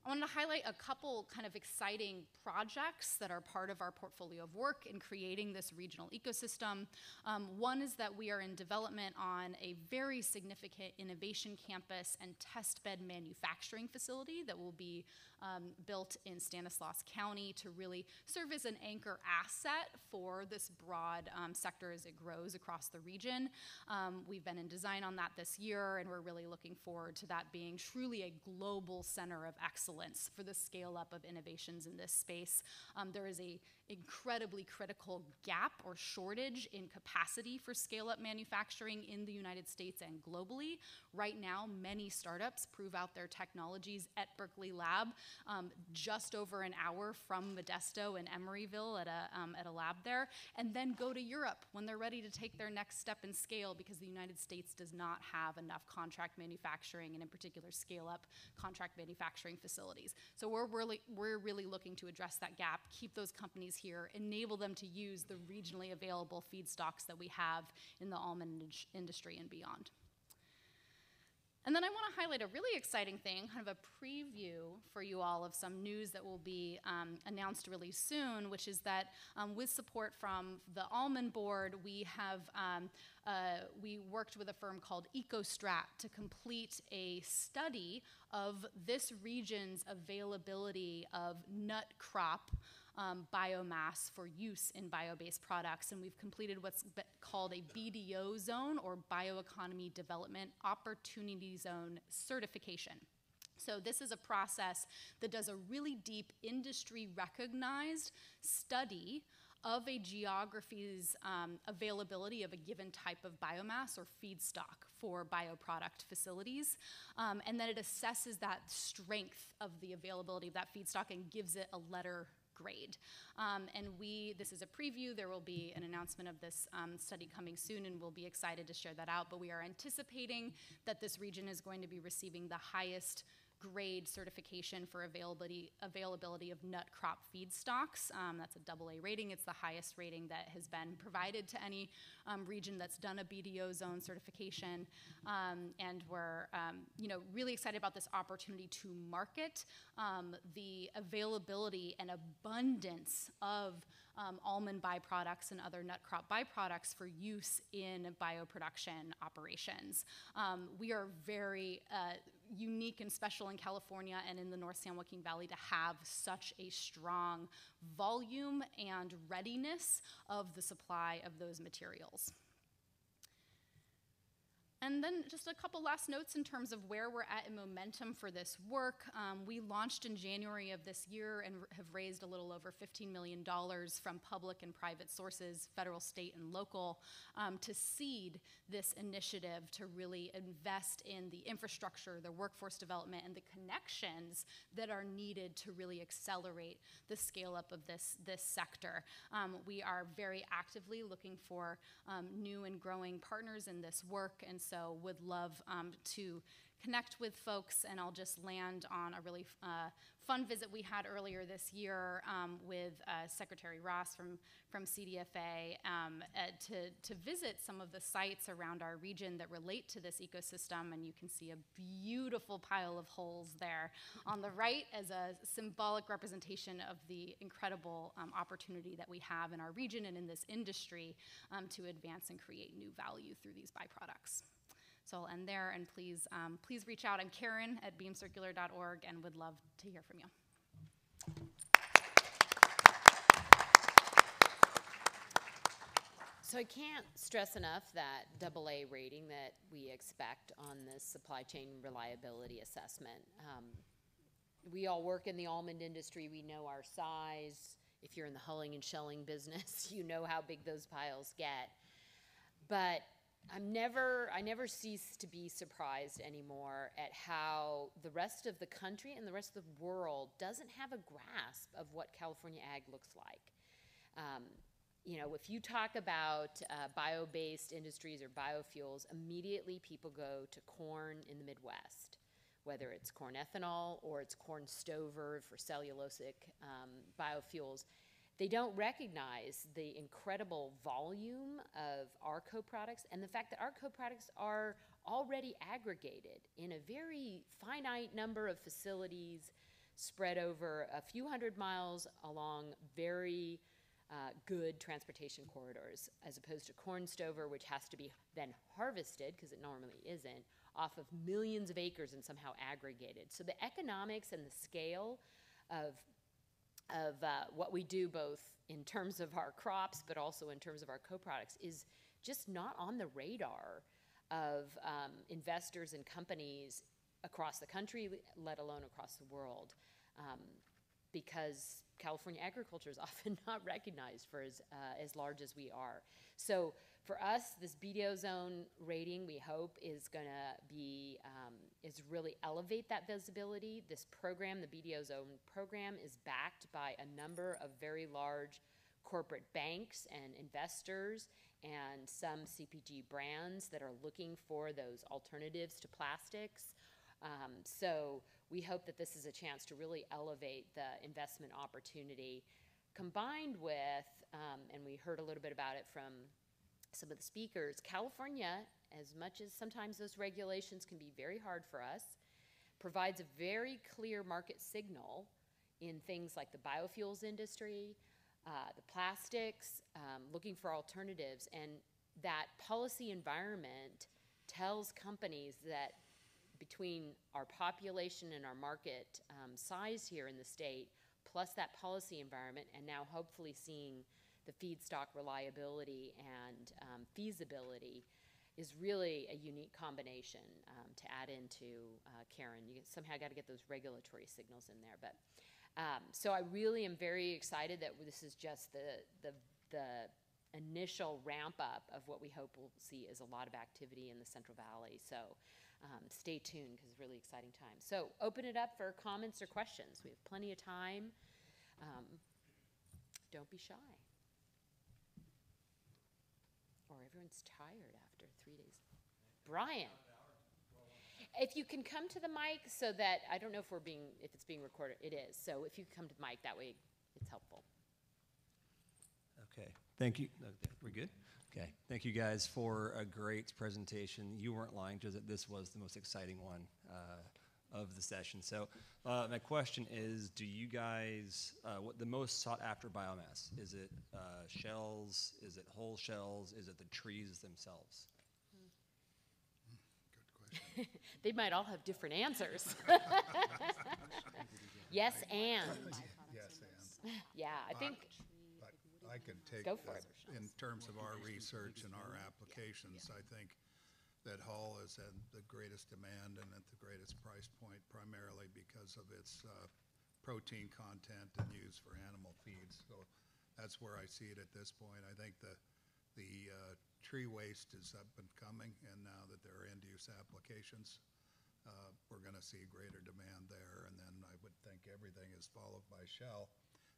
S5: I wanted to highlight a couple kind of exciting projects that are part of our portfolio of work in creating this regional ecosystem. Um, one is that we are in development on a very significant innovation campus and test bed manufacturing facility that will be um, built in Stanislaus County to really serve as an anchor asset for this broad um, sector as it grows across the region. Um, we've been in design on that this year, and we're really looking forward to that being truly a global center of excellence for the scale up of innovations in this space. Um, there is a incredibly critical gap or shortage in capacity for scale up manufacturing in the United States and globally. Right now, many startups prove out their technologies at Berkeley Lab, um, just over an hour from Modesto and Emeryville at a, um, at a lab there, and then go to Europe when they're ready to take their next step in scale because the United States does not have enough contract manufacturing and, in particular, scale up contract manufacturing facilities. So we're really, we're really looking to address that gap, keep those companies here, enable them to use the regionally available feedstocks that we have in the almond in- industry and beyond. And then I want to highlight a really exciting thing, kind of a preview for you all of some news that will be um, announced really soon, which is that um, with support from the Almond Board, we have um, uh, we worked with a firm called Ecostrat to complete a study of this region's availability of nut crop um, biomass for use in bio-based products. And we've completed what's called a BDO zone or Bioeconomy Development Opportunity Zone certification. So, this is a process that does a really deep industry recognized study of a geography's um, availability of a given type of biomass or feedstock for bioproduct facilities. Um, and then it assesses that strength of the availability of that feedstock and gives it a letter grade. Um, and we, this is a preview, there will be an announcement of this um, study coming soon, and we'll be excited to share that out. But we are anticipating that this region is going to be receiving the highest grade certification for availability, availability of nut crop feedstocks. Um, that's a double A rating. It's the highest rating that has been provided to any um, region that's done a BDO zone certification. Um, and we're um, you know, really excited about this opportunity to market um, the availability and abundance of um, almond byproducts and other nut crop byproducts for use in bioproduction operations. we are very uh, unique and special in California and in the North San Joaquin Valley to have such a strong volume and readiness of the supply of those materials. And then just a couple last notes in terms of where we're at in momentum for this work. Um, we launched in January of this year and have raised a little over $15 million from public and private sources, federal, state, and local, um, to seed this initiative to really invest in the infrastructure, the workforce development, and the connections that are needed to really accelerate the scale up of this, this sector. Um, we are very actively looking for um, new and growing partners in this work, and so would love um, to connect with folks. And I'll just land on a really uh, fun visit we had earlier this year um, with uh, Secretary Ross from, from CDFA um, uh, to, to visit some of the sites around our region that relate to this ecosystem. And you can see a beautiful pile of hulls there on the right as a symbolic representation of the incredible um, opportunity that we have in our region and in this industry um, to advance and create new value through these byproducts. So I'll end there, and please, um, please reach out. I'm Karen at beamcircular.org, and would love to hear from you.
S1: So I can't stress enough that double A rating that we expect on this supply chain reliability assessment. Um, we all work in the almond industry. We know our size. If you're in the hulling and shelling <laughs> business, you know how big those piles get. But I'm never, I never cease to be surprised anymore at how the rest of the country and the rest of the world doesn't have a grasp of what California ag looks like. Um, you know, if you talk about uh, bio based industries or biofuels, immediately people go to corn in the Midwest, whether it's corn ethanol or it's corn stover for cellulosic um, biofuels they don't recognize the incredible volume of our co-products and the fact that our co-products are already aggregated in a very finite number of facilities spread over a few hundred miles along very uh, good transportation corridors, as opposed to corn stover, which has to be then harvested, because it normally isn't, off of millions of acres and somehow aggregated. So the economics and the scale of of uh, what we do both in terms of our crops but also in terms of our co-products is just not on the radar of um, investors and companies across the country let alone across the world um, because California agriculture is <laughs> often not recognized for as, uh, as large as we are. So for us, this BDO zone rating, we hope, is going to be, um, is really elevate that visibility. This program, the BDO zone program, is backed by a number of very large corporate banks and investors and some CPG brands that are looking for those alternatives to plastics. Um, so we hope that this is a chance to really elevate the investment opportunity combined with, um, and we heard a little bit about it from some of the speakers, California, as much as sometimes those regulations can be very hard for us, provides a very clear market signal in things like the biofuels industry, uh, the plastics, um, looking for alternatives, and that policy environment tells companies that between our population and our market um, size here in the state, plus that policy environment, and now hopefully seeing the feedstock reliability and um, feasibility is really a unique combination um, to add into uh, Karen. You somehow got to get those regulatory signals in there, but um, so I really am very excited that this is just the the the initial ramp up of what we hope we'll see is a lot of activity in the Central Valley. So um, stay tuned because it's really exciting time. So open it up for comments or questions. We have plenty of time. Um, don't be shy. Tired after three days. Brian. If you can come to the mic so that, I don't know if we're being, if it's being recorded, it is. So if you come to the mic, that way it's helpful.
S6: Okay, thank you. We're good? Okay, thank you guys for a great presentation. You weren't lying, just that this was the most exciting one uh, of the session. So uh, my question is, do you guys, uh, what the most sought after biomass? Is it uh, shells? Is it whole shells? Is it the trees themselves?
S2: Good question. <laughs>
S1: They might all have different answers. <laughs> Yes, and,
S2: Yes, and, <laughs>
S1: yeah, I think,
S2: but I can take,
S1: Go for
S2: the-
S1: it.
S2: in terms of our research and our applications, I think that Hull is at the greatest demand and at the greatest price point primarily because of its uh, protein content and use for animal feeds. So that's where I see it at this point. I think the, the uh, tree waste is up and coming, and now that there are end-use applications, uh, we're going to see greater demand there. And then I would think everything is followed by shell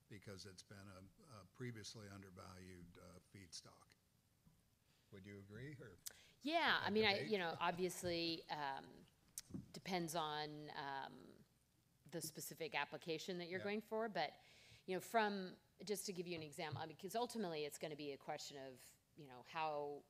S2: because it's been a, a previously undervalued uh, feedstock. Would you agree, or?
S1: Yeah, I mean, I, you know, obviously, um, depends on, um, the specific application that you're
S2: Yeah.
S1: going for, but, you know, from, just to give you an example, I mean, because ultimately, it's gonna be a question of, you know, how,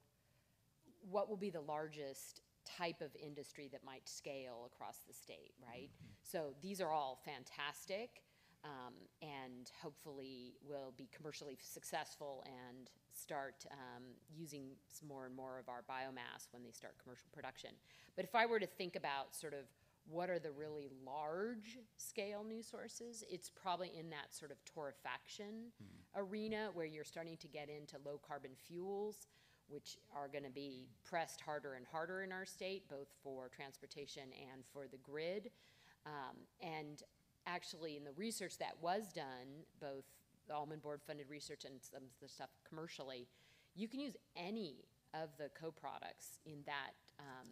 S1: what will be the largest type of industry that might scale across the state, right? So these are all fantastic, um, and hopefully will be commercially successful and start um, using more and more of our biomass when they start commercial production. But if I were to think about sort of what are the really large scale new sources, it's probably in that sort of torrefaction arena where you're starting to get into low carbon fuels, which are going to be pressed harder and harder in our state, both for transportation and for the grid. Um, and actually, in the research that was done, both the Almond Board funded research and some of the stuff commercially, you can use any of the co-products in that um,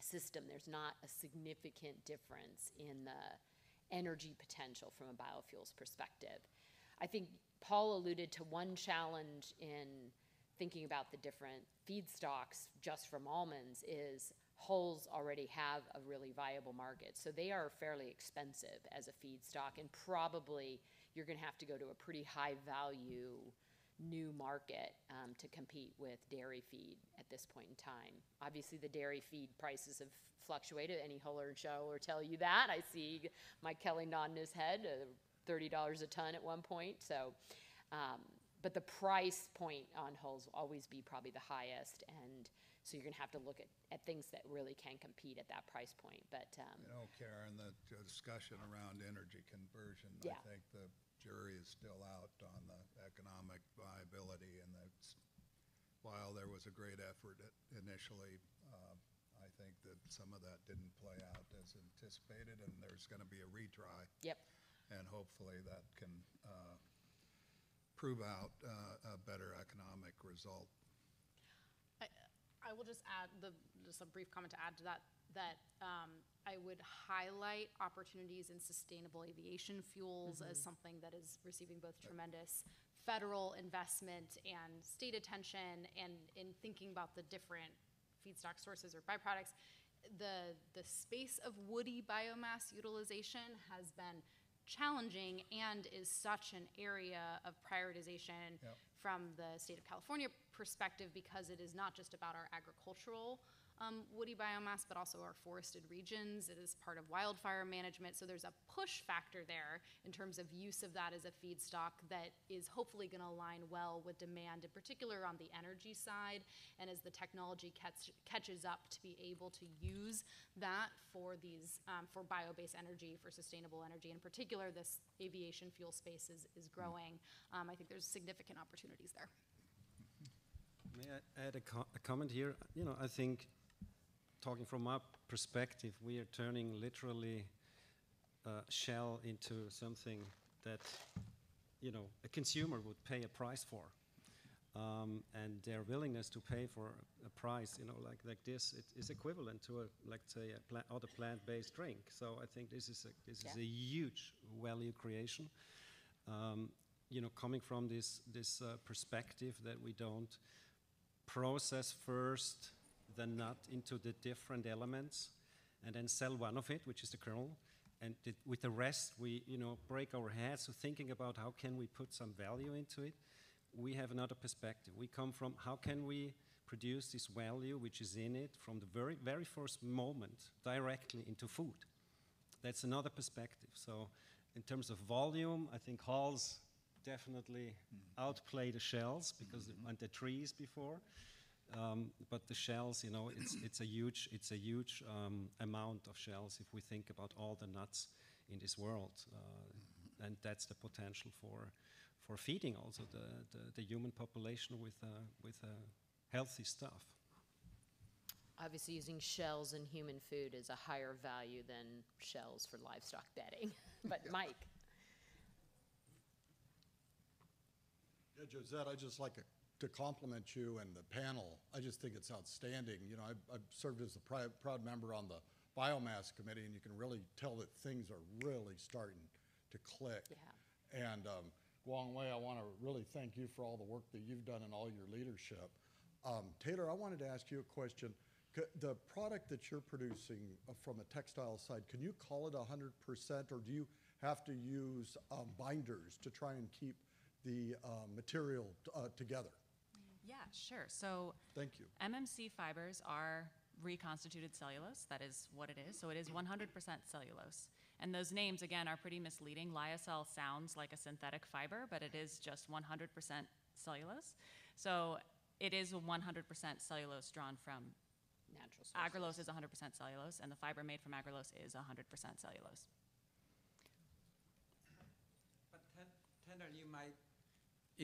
S1: system. There's not a significant difference in the energy potential from a biofuels perspective. I think Paul alluded to one challenge in thinking about the different feedstocks just from almonds is hulls already have a really viable market. So they are fairly expensive as a feedstock and probably you're gonna have to go to a pretty high value new market um, to compete with dairy feed at this point in time. Obviously, the dairy feed prices have fluctuated. Any Huller and Sheller will tell you that. I see Mike Kelly nodding his head, uh, thirty dollars a ton at one point. So, um, but the price point on hulls will always be probably the highest, and so you're gonna have to look at, at things that really can compete at that price point. But um,
S2: You know, Karen, the discussion around energy conversion,
S1: Yeah.
S2: I think the jury is still out on the economic viability, and that's, while there was a great effort initially, uh, I think that some of that didn't play out as anticipated, and there's gonna be a retry.
S1: yep,
S2: and hopefully that can uh, prove out uh, a better economic result.
S5: I, will just add the, just a brief comment to add to that, that um, I would highlight opportunities in sustainable aviation fuels as something that is receiving both tremendous federal investment and state attention, and in thinking about the different feedstock sources or byproducts, the, the space of woody biomass utilization has been challenging and is such an area of prioritization
S2: Yep.
S5: from the state of California perspective because it is not just about our agricultural um, woody biomass, but also our forested regions. It is part of wildfire management. So there's a push factor there in terms of use of that as a feedstock that is hopefully going to align well with demand, in particular on the energy side. And as the technology catch, catches up to be able to use that for these um, for bio-based energy, for sustainable energy, in particular, this aviation fuel space is, is growing. Um, I think there's significant opportunities there.
S3: May I add a, co- a comment here? You know, I think, talking from our perspective, we are turning literally uh, shell into something that, you know, a consumer would pay a price for. Um, and their willingness to pay for a price, you know, like, like this, it is equivalent to a, like say, a pla- other plant-based drink. So I think this is a, this is a huge value creation. Um, you know, coming from this this uh, perspective that we don't process first the nut into the different elements and then sell one of it, which is the kernel. And th- with the rest, we you know break our heads to thinking about how can we put some value into it. We have another perspective. We come from how can we produce this value which is in it from the very very first moment directly into food. That's another perspective. So, in terms of volume, I think hulls definitely outplay the shells because they and the trees before. Um, but the shells, you know, it's it's a huge it's a huge um, amount of shells if we think about all the nuts in this world, uh, and that's the potential for for feeding also the the, the human population with uh, with uh, healthy stuff.
S1: Obviously, using shells in human food is a higher value than shells for livestock bedding. <laughs> But Mike,
S7: Yeah, Josette, I'd just like to compliment you and the panel. I just think it's outstanding. You know, I've, I've served as a proud member on the Biomass Committee, and you can really tell that things are really starting to click.
S1: Yeah.
S7: And um, Guang Wei, I want to really thank you for all the work that you've done and all your leadership. Um, Taylor, I wanted to ask you a question. C- The product that you're producing uh, from a textile side, can you call it 100%, or do you have to use um, binders to try and keep the uh, material uh, together?
S4: Yeah, sure. So
S7: Thank you.
S4: MMC fibers are reconstituted cellulose. That is what it is. So it is 100% cellulose. And those names, again, are pretty misleading. Lyocell sounds like a synthetic fiber, but it is just 100% cellulose. So it is 100% cellulose drawn from
S1: natural sources.
S4: agrelose is 100% cellulose, and the fiber made from agrelose is 100% cellulose.
S8: But Tan- Tanner, you might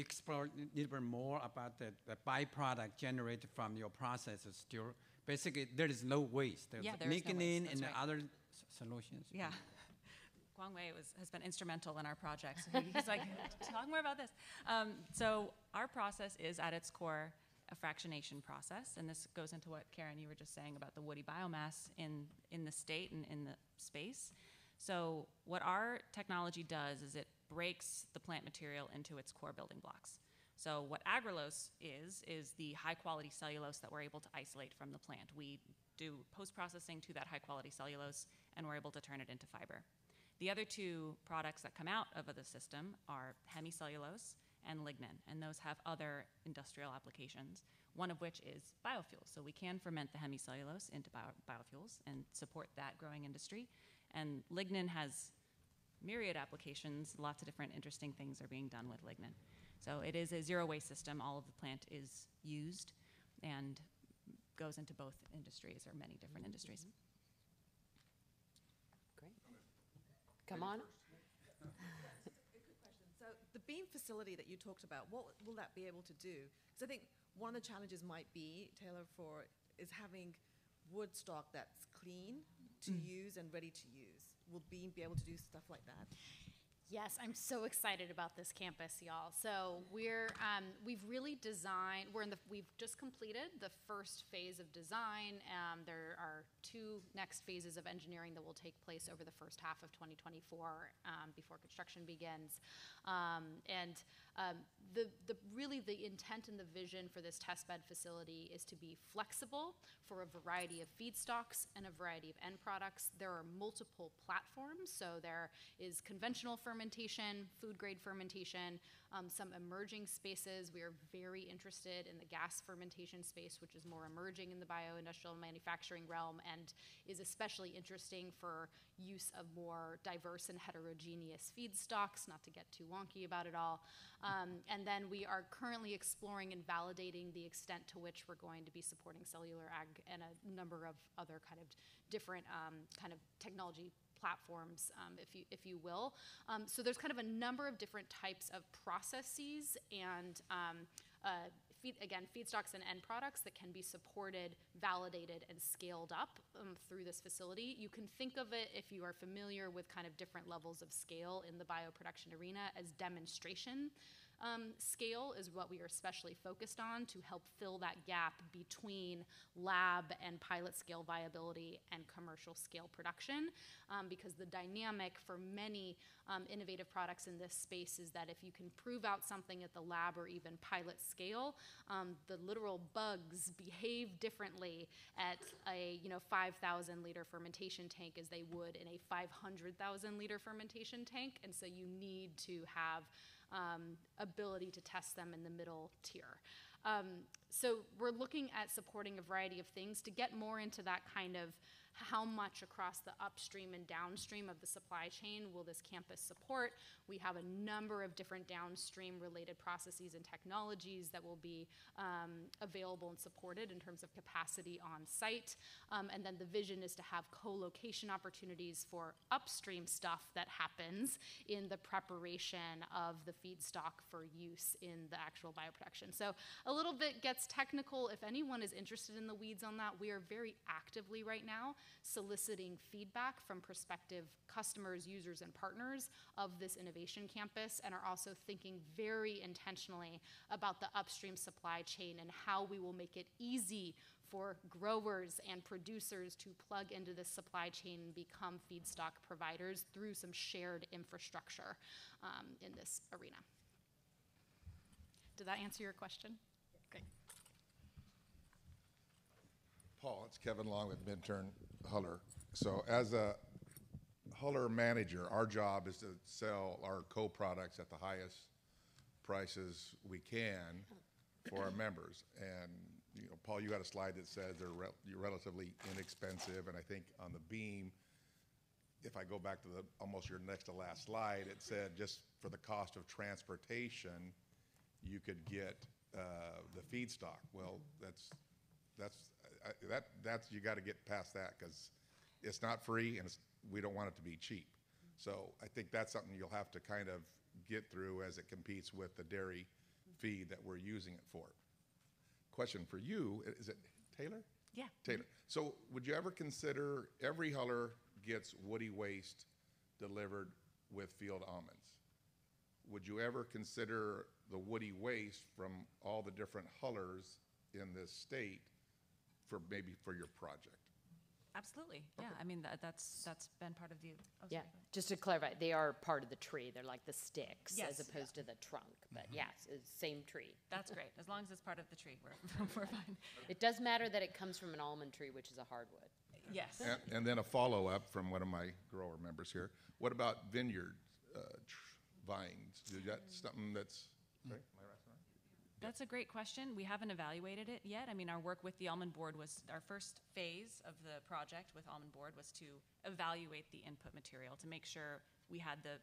S8: explore a little bit more about the, the byproduct generated from your processes. Still, basically, there is no waste. There's
S4: Yeah, there is no waste,
S8: and
S4: right.
S8: other solutions.
S4: Yeah. <laughs> Guang Wei was, has been instrumental in our project. So he- he's like, <laughs> talk more about this. Um, so our process is at its core a fractionation process, and this goes into what Karen you were just saying about the woody biomass in in the state and in the space. So what our technology does is it breaks the plant material into its core building blocks. So what agrelose is is the high quality cellulose that we're able to isolate from the plant. We do post processing to that high quality cellulose, and we're able to turn it into fiber. The other two products that come out of the system are hemicellulose and lignin, and those have other industrial applications, one of which is biofuels. So we can ferment the hemicellulose into bio- biofuels and support that growing industry. And lignin has myriad applications, lots of different interesting things are being done with lignin. So it is a zero waste system. All of the plant is used and goes into both industries or many different industries.
S1: Great. Come on. <laughs>
S9: So the beam facility that you talked about, what will that be able to do? Because I think one of the challenges might be, Taylor, for is having wood stock that's clean to mm. use and ready to use. Will beam be able to do stuff like that?
S5: Yes, I'm so excited about this campus, y'all. So we're um, we've really designed. We're in the we've just completed the first phase of design. Um, there are two next phases of engineering that will take place over the first half of 2024 um, before construction begins. Um, and um, the the really the intent and the vision for this testbed facility is to be flexible for a variety of feedstocks and a variety of end products. There are multiple platforms, so there is conventional fermentation, food grade fermentation, um, some emerging spaces. We are very interested in the gas fermentation space, which is more emerging in the bioindustrial manufacturing realm and is especially interesting for use of more diverse and heterogeneous feedstocks, not to get too wonky about it all. Um, and then we are currently exploring and validating the extent to which we're going to be supporting cellular ag and a number of other kind of different um, kind of technology platforms, um, if you if you will. Um, so there's kind of a number of different types of processes and um, uh, feed, again feedstocks and end products that can be supported, validated, and scaled up um, through this facility. You can think of it if you are familiar with kind of different levels of scale in the bioproduction arena as demonstration um, scale is what we are especially focused on to help fill that gap between lab and pilot scale viability and commercial scale production. Um, because the dynamic for many um, innovative products in this space is that if you can prove out something at the lab or even pilot scale, um, the literal bugs <laughs> behave differently at a you know 5,000 liter fermentation tank as they would in a 500,000 liter fermentation tank, and so you need to have um, ability to test them in the middle tier. Um, so we're looking at supporting a variety of things to get more into that kind of how much across the upstream and downstream of the supply chain will this campus support? We have a number of different downstream related processes and technologies that will be um, available and supported in terms of capacity on site. Um, and then the vision is to have co-location opportunities for upstream stuff that happens in the preparation of the feedstock for use in the actual bioproduction. So a little bit gets technical. If anyone is interested in the weeds on that, we are very actively right now soliciting feedback from prospective customers, users, and partners of this innovation campus, and are also thinking very intentionally about the upstream supply chain and how we will make it easy for growers and producers to plug into this supply chain and become feedstock providers through some shared infrastructure um, in this arena. Did that answer your question? Great.
S10: Paul, it's Kevin Long with Minturn Huller. So as a Huller manager, our job is to sell our co-products at the highest prices we can for our members. And, you know, Paul, you had a slide that says they're relatively inexpensive, and I think on the beam, if I go back to the, almost your next to last slide, it said just for the cost of transportation, you could get uh, the feedstock. Well, that's, that's, I- that, that's, you got to get past that because it's not free and it's, we don't want it to be cheap. So I think that's something you'll have to kind of get through as it competes with the dairy feed that we're using it for. Question for you, is it Taylor?
S4: Yeah.
S10: Taylor. So would you ever consider every huller gets woody waste delivered with field almonds? Would you ever consider the woody waste from all the different hullers in this state for maybe for your project?
S4: Absolutely. Yeah. I mean, that, that's that's been part of the. Oh,
S1: Yeah,
S4: sorry,
S1: just to clarify, they are part of the tree. They're like the sticks
S4: Yes.
S1: as opposed to the trunk. But yes, it's same tree.
S4: That's great. As long as it's part of the tree, we're, <laughs> we're fine.
S1: It does matter that it comes from an almond tree, which is a hardwood.
S4: Yes.
S10: And, and then a follow-up from one of my grower members here. What about vineyard uh, tr- vines? Is that something that's, right? Am I right?
S4: That's a great question. We haven't evaluated it yet. I mean, our work with the Almond Board was, our first phase of the project with Almond Board was to evaluate the input material to make sure we had the,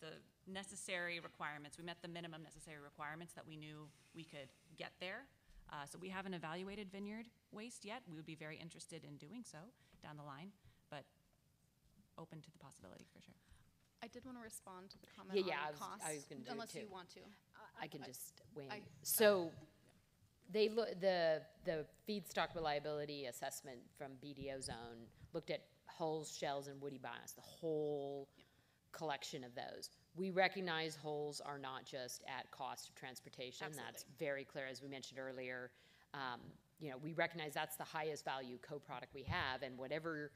S4: the necessary requirements. We met the minimum necessary requirements that we knew we could get there. Uh, so we haven't evaluated vineyard waste yet. We would be very interested in doing so down the line, but open to the possibility for sure.
S5: I did want to respond to the comment
S1: Yeah,
S5: on
S1: yeah, I
S5: the
S1: was-
S5: cost.
S1: I was gonna do it
S5: Unless you want to.
S1: I can just in.
S5: I-
S1: So they look, the, the feedstock reliability assessment from BDO zone looked at hulls, shells, and woody biomass, the whole collection of those. we recognize hulls are not just at cost of transportation. That's very clear, as we mentioned earlier. Um, you know, we recognize that's the highest value co-product we have, and whatever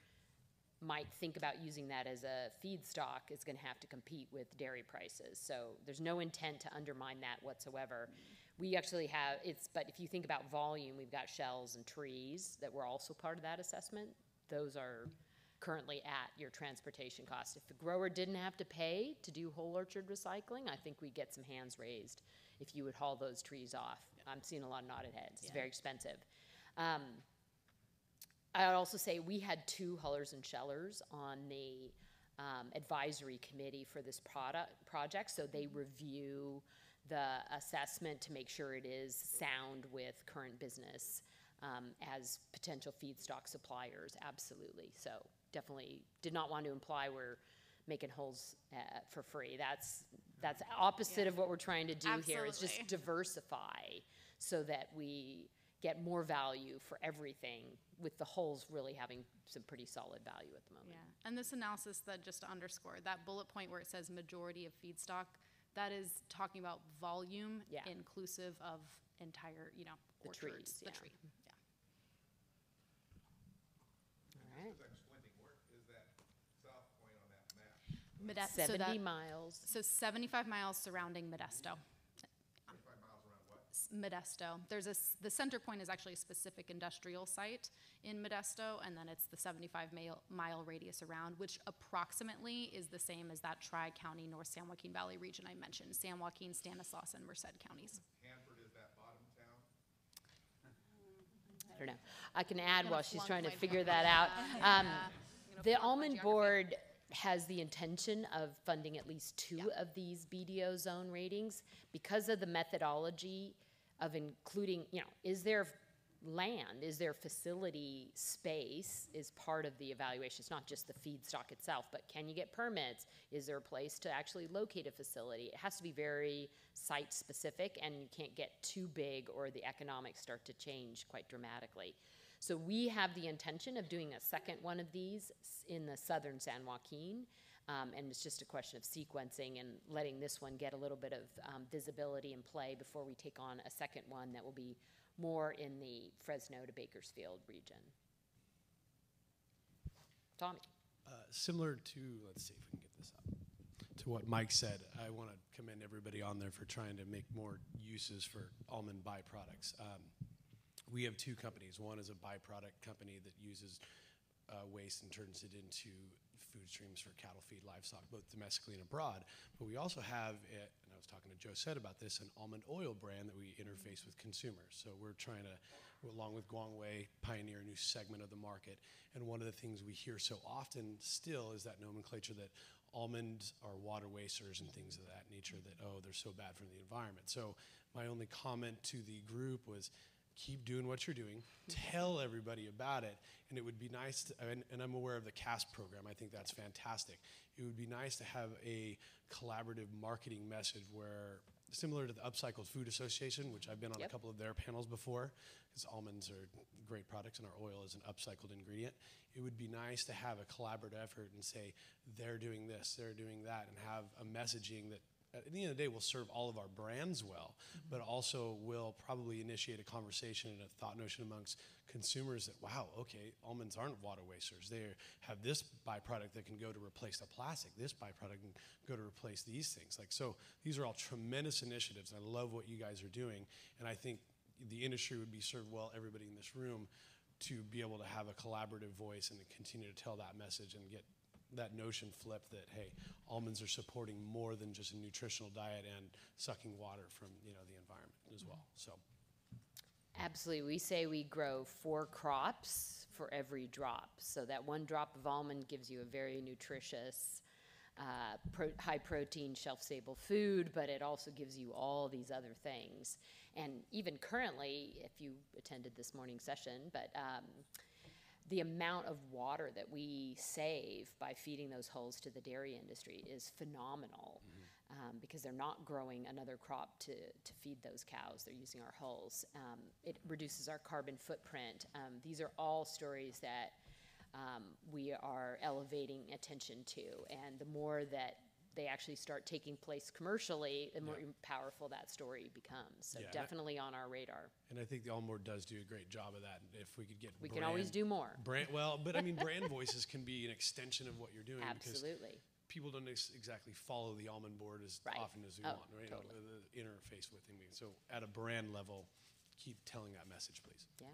S1: might think about using that as a feedstock is gonna have to compete with dairy prices. So there's no intent to undermine that whatsoever. We actually have, it's, but if you think about volume, we've got shells and trees that were also part of that assessment. Those are currently at your transportation cost. If the grower didn't have to pay to do whole orchard recycling, I think we'd get some hands raised if you would haul those trees off. I'm seeing a lot of nodded heads. It's very expensive. Um, I would also say we had two hullers and shellers on the um, advisory committee for this product project, so they review the assessment to make sure it is sound with current business um, as potential feedstock suppliers. Absolutely. So definitely did not want to imply we're making hulls uh, for free. That's that's opposite of what we're trying to do here. Is just diversify so that we get more value for everything with the hulls really having some pretty solid value at the moment.
S5: Yeah, and this analysis that, just to underscore, that bullet point where it says majority of feedstock, that is talking about volume
S1: Yeah.
S5: inclusive of entire, you know,
S1: The
S5: orchards,
S1: trees,
S5: the
S1: yeah.
S5: tree, yeah.
S1: All right.
S10: I'm squinting, where is that south point on that map?
S5: Modesto, so
S1: Seventy
S5: that,
S1: miles.
S5: so seventy-five miles surrounding Modesto.
S10: Twenty-five miles around what?
S5: S- Modesto. There's a, s- the center point is actually a specific industrial site in Modesto, and then it's the 75 mile, mile radius around, which approximately is the same as that tri-county North San Joaquin Valley region I mentioned, San Joaquin, Stanislaus, and Merced counties.
S10: Hanford is that bottom town?
S1: I don't know. I can add while she's trying to figure that out. <laughs>
S5: Yeah,
S1: Um,
S5: yeah.
S1: The almond board has the intention of funding at least two of these BDO zone ratings because of the methodology of including, you know, is there land, is there facility space is part of the evaluation. It's not just the feedstock itself, but can you get permits? Is there a place to actually locate a facility? It has to be very site-specific, and you can't get too big or the economics start to change quite dramatically. So we have the intention of doing a second one of these in the southern San Joaquin. Um, and it's just a question of sequencing and letting this one get a little bit of um, visibility and play before we take on a second one that will be more in the Fresno to Bakersfield region. Tommy?
S11: Uh, similar to, let's see if we can get this up, to what Mike said, I want to commend everybody on there for trying to make more uses for almond byproducts. Um, we have two companies. One is a byproduct company that uses uh, waste and turns it into food streams for cattle feed, livestock, both domestically and abroad. But we also have, it, and I was talking to Josette about this, an almond oil brand that we interface with consumers. So we're trying to, along with Guangwei, pioneer a new segment of the market. And one of the things we hear so often still is that nomenclature that almonds are water wasters and things of that nature that, oh, they're so bad for the environment. So my only comment to the group was, keep doing what you're doing, tell everybody about it, and it would be nice to, and, and I'm aware of the CASP program, I think that's fantastic. It would be nice to have a collaborative marketing message where, similar to the Upcycled Food Association, which I've been on
S1: Yep.
S11: a couple of their panels before, because almonds are great products and our oil is an upcycled ingredient. It would be nice to have a collaborative effort and say, they're doing this, they're doing that, and have a messaging that at the end of the day will serve all of our brands well, mm-hmm. but also will probably initiate a conversation and a thought notion amongst consumers that wow, okay, almonds aren't water wasters. They have this byproduct that can go to replace the plastic. This byproduct can go to replace these things. Like so, these are all tremendous initiatives. I love what you guys are doing, and I think the industry would be served well. Everybody in this room to be able to have a collaborative voice and to continue to tell that message and get that notion flipped that hey almonds are supporting more than just a nutritional diet and sucking water from you know the environment as well so
S1: Absolutely. We say we grow four crops for every drop. So that one drop of almond gives you a very nutritious, uh, pro- high protein, shelf stable food, but it also gives you all these other things. And even currently, if you attended this morning's session, but um, the amount of water that we save by feeding those hulls to the dairy industry is phenomenal um, because they're not growing another crop to, to feed those cows. They're using our hulls. Um, it reduces our carbon footprint. Um, these are all stories that um, we are elevating attention to. And the more that they actually start taking place commercially, the more
S11: Yeah.
S1: powerful that story becomes. So
S11: Yeah, and I-
S1: definitely on our radar.
S11: And I think the Almond Board does do a great job of that. If we could get
S1: We can always do more.
S11: Brand, well, but I mean, <laughs> brand voices can be an extension of what you're doing
S1: Absolutely.
S11: because people don't ex- exactly follow the Almond Board as
S1: Right.
S11: often as we
S1: Oh,
S11: want, right? Or
S1: totally.
S11: The, the interface with them. So at a brand level, keep telling that message, please.
S1: Yeah.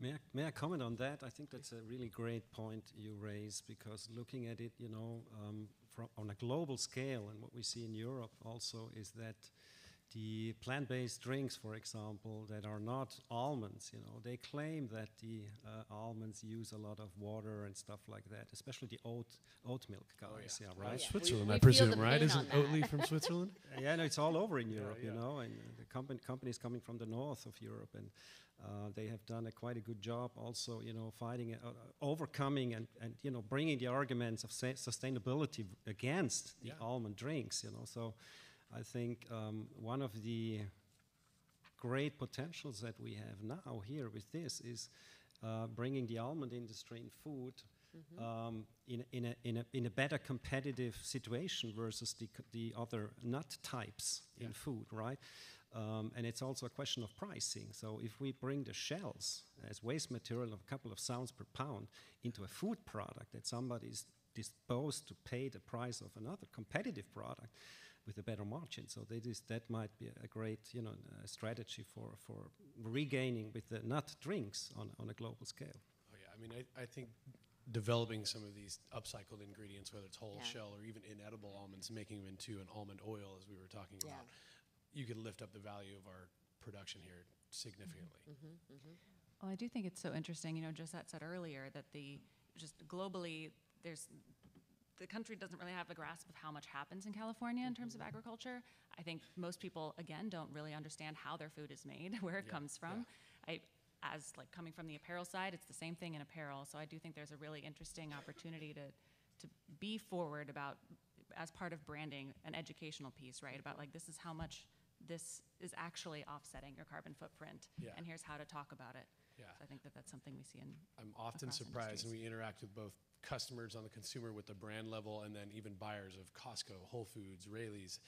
S3: May I, may I comment on that? I think that's a really great point you raise because looking at it, you know, um, from on a global scale, and what we see in Europe also is that the plant-based drinks, for example, that are not almonds, you know, they claim that the uh, almonds use a lot of water and stuff like that, especially the oat oat milk guys, yeah, right?
S1: yeah.
S11: Switzerland,
S1: We-
S11: I
S1: we feel
S11: presume, right? Isn't
S1: on that.
S11: Oatly from Switzerland? <laughs>
S3: yeah, no, it's all over in Europe,
S11: yeah.
S3: you know, and the compan- companies coming from the north of Europe, and uh, they have done a quite a good job also, you know, fighting, uh, uh, overcoming and, and, you know, bringing the arguments of sa- sustainability against the
S11: Yeah.
S3: almond drinks, you know. So I think um, one of the great potentials that we have now here with this is uh, bringing the almond industry in food um, in, in, a, in, a, in a better competitive situation versus the, the other nut types in food, right? Um, and it's also a question of pricing. So if we bring the shells as waste material of a couple of sounds per pound into a food product that somebody is disposed to pay the price of another competitive product with a better margin. So that is that might be a great you know uh, strategy for, for regaining with the nut drinks on, on a global scale.
S11: Oh yeah, I mean, I, I think developing some of these upcycled ingredients, whether it's hull
S1: Yeah.
S11: shell or even inedible almonds, making them into an almond oil, as we were talking
S1: Yeah.
S11: about, you could lift up the value of our production here significantly. Mm-hmm, mm-hmm, mm-hmm.
S4: Well, I do think it's so interesting. You know, Josette said earlier that the just globally, there's the country doesn't really have a grasp of how much happens in California in terms of agriculture. I think most people, again, don't really understand how their food is made, <laughs> where it
S11: Yeah,
S4: comes from. I, as like coming from the apparel side, it's the same thing in apparel. So I do think there's a really interesting opportunity to to be forward about as part of branding an educational piece, right? About like this is how much this is actually offsetting your carbon footprint,
S11: Yeah.
S4: and here's how to talk about it.
S11: Yeah.
S4: So I think that that's something we see in
S11: I'm often surprised, and we interact with both customers on the consumer with the brand level, and then even buyers of Costco, Whole Foods, Raley's.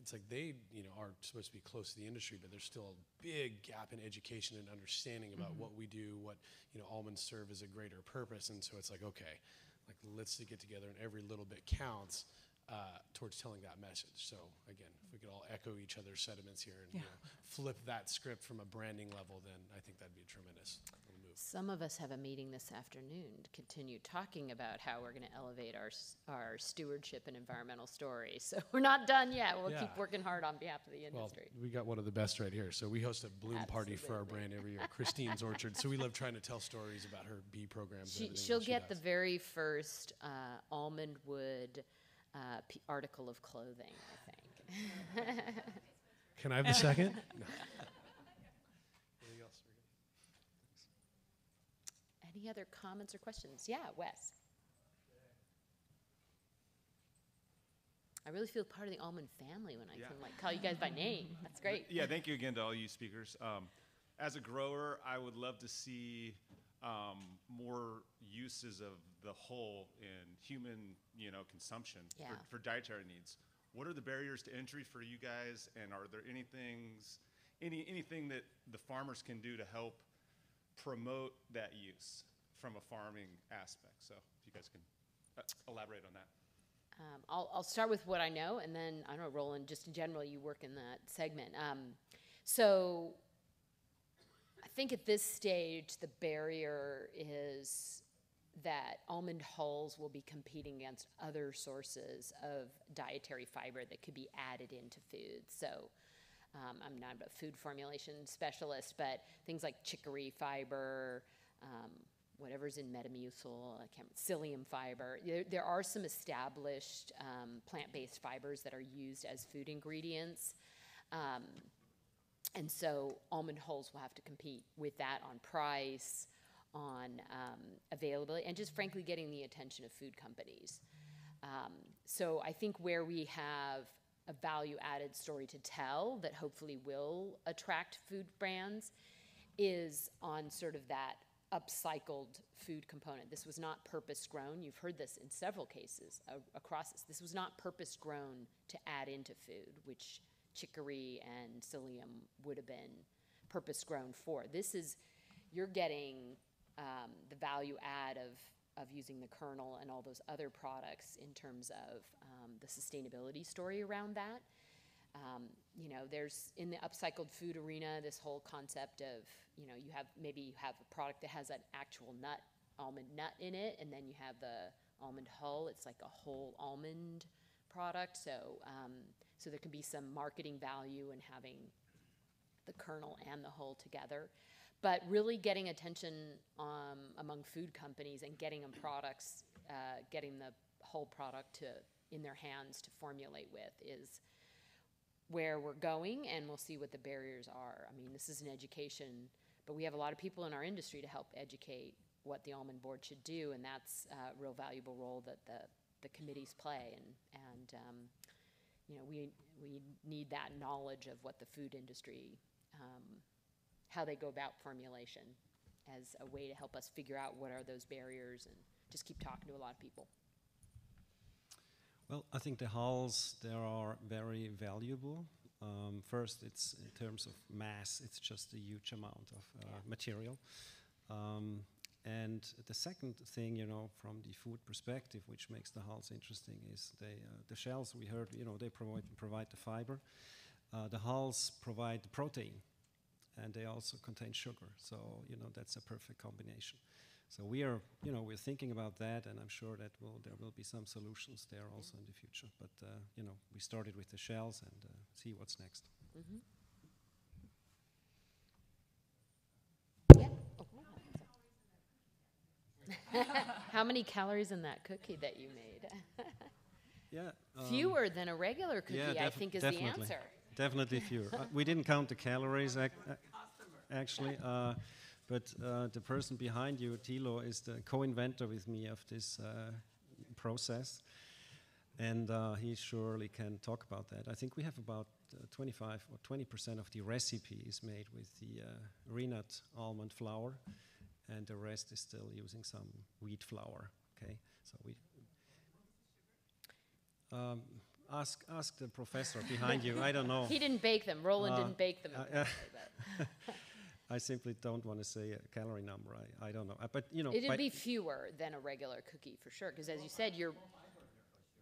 S11: It's like they, you know, are supposed to be close to the industry, but there's still a big gap in education and understanding about mm-hmm. what we do, what you know, almonds serve as a greater purpose, and so it's like, okay, like let's get together, and every little bit counts uh, towards telling that message. So again, if we could all echo each other's sentiments here and you know, flip that script from a branding level, then I think that'd be a tremendous little move.
S1: Some of us have a meeting this afternoon to continue talking about how we're going to elevate our, our stewardship and environmental story. <laughs> So we're not done yet. We'll keep working hard on behalf of the industry.
S11: Well,
S1: industry.
S11: we got one of the best right here. So we host a bloom party for our brand every year, Christine's Orchard. So we love trying to tell stories about her bee programs.
S1: She, she'll
S11: that
S1: get the very first uh, almond wood uh, p- article of clothing, I think. <laughs>
S11: Can I have the second? <laughs> No. Anything else? We're good.
S1: Any other comments or questions? Yeah, Wes. I really feel part of the almond family when I
S12: Yeah.
S1: can like call you guys by name. That's great.
S12: Yeah, thank you again to all you speakers. Um, as a grower, I would love to see um, more uses of the hull in human, you know, consumption
S1: Yeah.
S12: for, for dietary needs. What are the barriers to entry for you guys, and are there any things, any anything that the farmers can do to help promote that use from a farming aspect? So, if you guys can uh, elaborate on that.
S1: Um, I'll, I'll start with what I know, and then I don't know, Roland. Just in general, you work in that segment. Um, so, I think at this stage, the barrier is that almond hulls will be competing against other sources of dietary fiber that could be added into foods. So, um, I'm not a food formulation specialist, but things like chicory fiber, um, whatever's in Metamucil, I can't, psyllium fiber. There, there are some established um, plant-based fibers that are used as food ingredients. Um, and so almond hulls will have to compete with that on price, on um, availability, and just frankly getting the attention of food companies. Um, so I think where we have a value added story to tell that hopefully will attract food brands is on sort of that upcycled food component. This was not purpose grown. You've heard this in several cases a- across this. This was not purpose grown to add into food, which chicory and psyllium would have been purpose grown for. This is, you're getting um, the value add of, of using the kernel and all those other products in terms of um, the sustainability story around that. Um, you know, there's in the upcycled food arena this whole concept of, you know, you have maybe you have a product that has an actual nut, almond nut in it, and then you have the almond hull. It's like a whole almond product. So, um, so there can be some marketing value in having the kernel and the hull together. But really getting attention um, among food companies and getting them products, uh, getting the hull product to in their hands to formulate with is where we're going, and we'll see what the barriers are. I mean, this is an education, but we have a lot of people in our industry to help educate what the almond board should do, and that's a real valuable role that the the committees play, and and um, you know we we need that knowledge of what the food industry um, how they go about formulation as a way to help us figure out what are those barriers and just keep talking to a lot of people.
S3: Well, I think the hulls there are very valuable. Um, first, it's in terms of mass, it's just a huge amount of uh,
S1: Yeah.
S3: material. Um, and the second thing, you know, from the food perspective, which makes the hulls interesting, is they, uh, the shells we heard, you know, they provide, provide the fiber. Uh, the hulls provide the protein, and they also contain sugar. So, you know, that's a perfect combination. So we are, you know, we're thinking about that, and I'm sure that will there will be some solutions there also in the future. But uh, you know, we started with the shells and uh, see what's next.
S1: Yeah. Oh, wow. How many calories in that cookie that you made?
S3: Yeah, um,
S1: Fewer than a regular cookie,
S3: yeah,
S1: I think, is
S3: definitely.
S1: the answer.
S3: Definitely fewer. uh, we didn't count the calories, ac- ac- actually. Uh, but uh, the person behind you, Tilo, is the co-inventor with me of this uh, process, and uh, he surely can talk about that. I think we have about uh, 25 or 20 percent of the recipe is made with the uh, Re-Nut almond flour, and the rest is still using some wheat flour. Okay, so we. Um, ask ask the professor behind you. I don't know. <laughs>
S1: He didn't bake them. Roland
S3: Uh,
S1: didn't bake them.
S3: uh,
S1: apparently, <laughs>
S3: I simply don't want to say a calorie number. I, I don't know. Uh, but you know,
S1: It'd be fewer than a regular cookie for sure, because as you said, you're,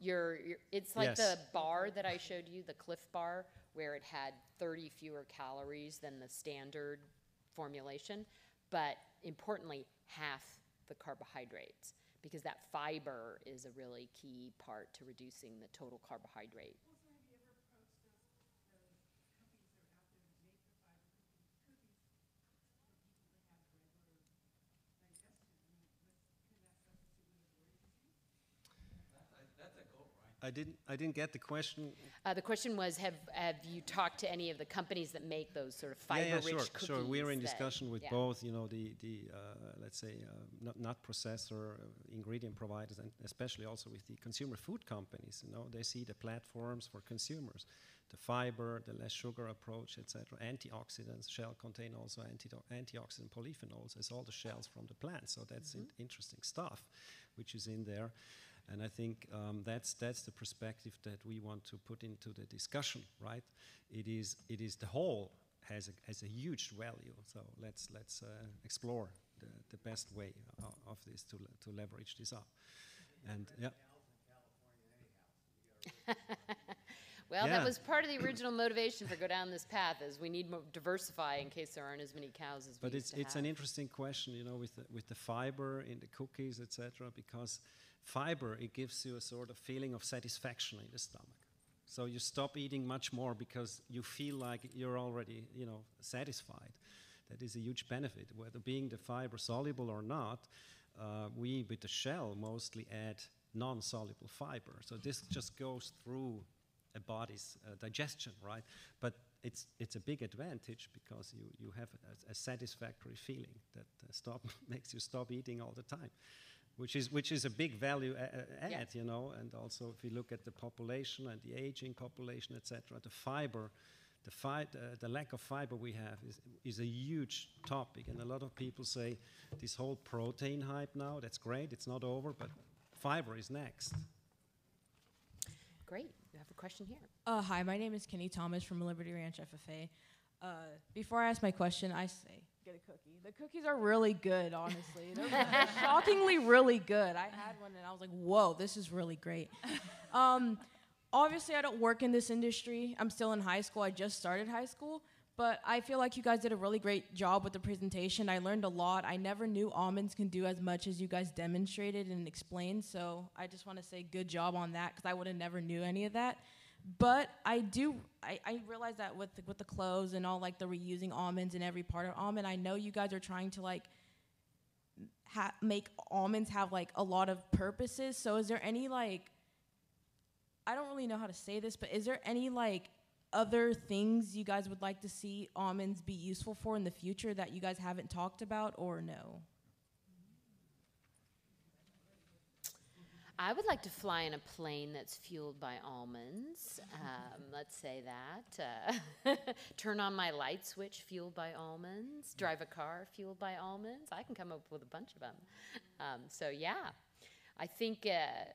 S1: you're, you're it's like
S3: Yes.
S1: the bar that I showed you, the Clif Bar, where it had 30 fewer calories than the standard formulation, but importantly, half the carbohydrates, because that fiber is a really key part to reducing the total carbohydrate.
S3: I didn't I didn't get the question.
S1: Uh, the question was, have, have you talked to any of the companies that make those sort of
S3: yeah, yeah,
S1: fiber-rich
S3: sure,
S1: cookies?
S3: sure. We're in
S1: that-
S3: discussion with
S1: yeah.
S3: both. You know, the the uh, let's say uh, nut, nut processor, uh, ingredient providers, and especially also with the consumer food companies. You know, they see the platforms for consumers, the fiber, the less sugar approach, etc. Antioxidants shall contain also anti- antioxidant polyphenols as all the shells from the plant. So that's in- interesting stuff, which is in there. And I think um, that's that's the perspective that we want to put into the discussion, right? It is it is the whole has a, has a huge value. So let's let's uh, explore the, the best way of this to to leverage this up. And yeah, <laughs>
S1: Well,
S3: Yeah.
S1: that was part of the original motivation for go down this path, is we need to diversify in case there aren't as many cows as we
S3: but it's it's
S1: have.
S3: an interesting question, you know, with the, with the fiber in the cookies, etc. Because fiber it gives you a sort of feeling of satisfaction in the stomach. So you stop eating much more because you feel like you're already, you know, satisfied. That is a huge benefit. Whether being the fiber soluble or not, uh, we with the shell mostly add non-soluble fiber. So this just goes through a body's uh, digestion, right? But it's it's a big advantage because you you have a, a satisfactory feeling that uh, stop <laughs> makes you stop eating all the time, which is which is a big value a- a- add,
S1: Yeah.
S3: you know. And also if you look at the population and the aging population, etc., the fiber the, fi- uh, the lack of fiber we have is, is a huge topic, and a lot of people say this whole protein hype now, that's great, it's not over, but fiber is next.
S1: Great. You have a question here.
S13: Uh, hi, my name is Kenny Thomas from Liberty Ranch FFA. Uh, before I ask my question, I say, get a cookie. The cookies are really good, honestly. They're, they're <laughs> shockingly really good. I had one and I was like, whoa, this is really great. <laughs> Um, obviously, I don't work in this industry. I'm still in high school. I just started high school. But I feel like you guys did a really great job with the presentation. I learned a lot. I never knew almonds can do as much as you guys demonstrated and explained. So I just want to say good job on that because I would have never knew any of that. But I do, I, I realize that with the, with the clothes and all like the reusing almonds in every part of almond, I know you guys are trying to like ha- make almonds have like a lot of purposes. So is there any like, I don't really know how to say this, but is there any like other things you guys would like to see almonds be useful for in the future that you guys haven't talked about or no?
S1: I would like to fly in a plane that's fueled by almonds. Um, let's say that. Uh, <laughs> turn on my light switch fueled by almonds. Drive a car fueled by almonds. I can come up with a bunch of them. Um, so, yeah, I think, uh,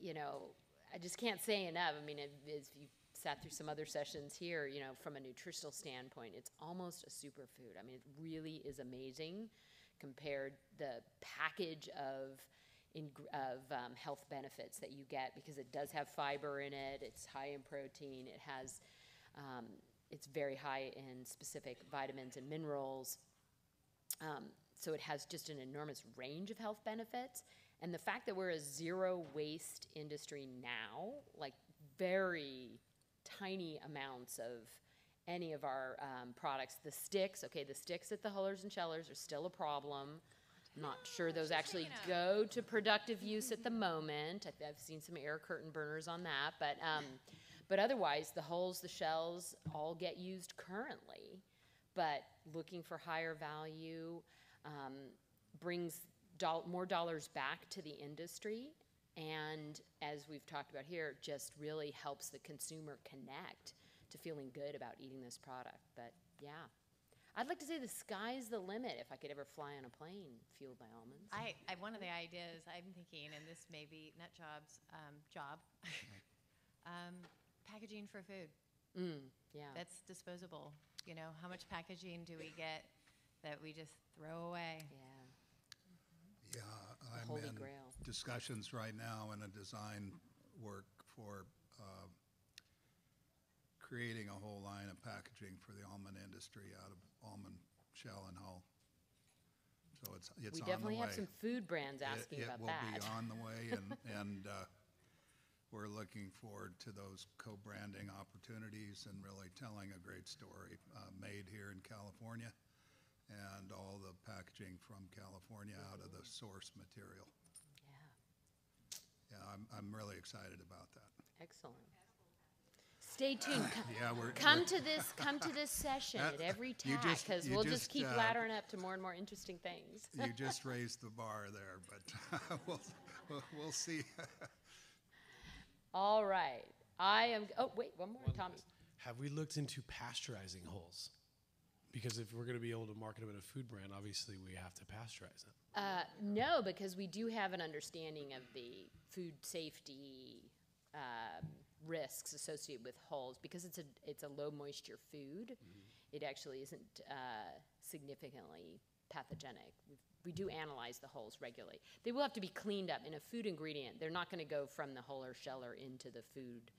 S1: you know, I just can't say enough. I mean, if you sat through some other sessions here, you know, from a nutritional standpoint, it's almost a superfood. I mean, it really is amazing compared the package of in, of um, health benefits that you get because it does have fiber in it. It's high in protein. It has, um, it's very high in specific vitamins and minerals. Um, so it has just an enormous range of health benefits. And the fact that we're a zero waste industry now, like very tiny amounts of any of our um, products, the sticks, okay, the sticks at the Hullers and Shellers are still a problem. I'm not sure those actually go to productive use at the moment. I've, I've seen some air curtain burners on that, but um, but otherwise, the hulls, the shells, all get used currently. But looking for higher value um, brings doll- more dollars back to the industry, and as we've talked about here, just really helps the consumer connect to feeling good about eating this product. But yeah. I'd like to say the sky's the limit if I could ever fly on a plane fueled by almonds.
S14: I, I one of the ideas I'm thinking, and this may be NutJobs' um, job, <laughs> um, packaging for food.
S1: Mm, yeah.
S14: That's disposable. You know, how much packaging do we get that we just throw away?
S1: Yeah.
S2: Yeah, I'm
S1: holy
S2: in
S1: grail.
S2: discussions right now in a design work for uh, creating a whole line of packaging for the almond industry out of almond shell and hull. So it's, it's on the way.
S1: We definitely have some food brands
S2: It-
S1: asking about
S2: It
S1: that.
S2: will be on the way, <laughs> and, and uh, we're looking forward to those co-branding opportunities and really telling a great story, uh, made here in California, and all the packaging from California out of the source material.
S1: yeah.
S2: Yeah, I'm, I'm really excited about that.
S1: Excellent. Stay <sighs> tuned. Co-
S2: Yeah, we're.
S1: Come
S2: we're-
S1: to this. <laughs> Come to this session
S2: Uh,
S1: at every
S2: you just-
S1: because we'll
S2: just,
S1: just keep
S2: uh,
S1: laddering up to more and more interesting things.
S2: You <laughs> just raised the bar there, but <laughs> we'll, we'll, we'll see.
S1: All right. I am. Oh wait, one more, Tommy.
S11: Have we looked into pasteurizing hulls? Because if we're going to be able to market them in a food brand, obviously we have to pasteurize them.
S1: Uh, no, because we do have an understanding of the food safety um, risks associated with hulls. Because it's a it's a low moisture food, it actually isn't uh, significantly pathogenic. we we do analyze the hulls regularly. They will have to be cleaned up in a food ingredient. They're not going to go from the hull or sheller into the food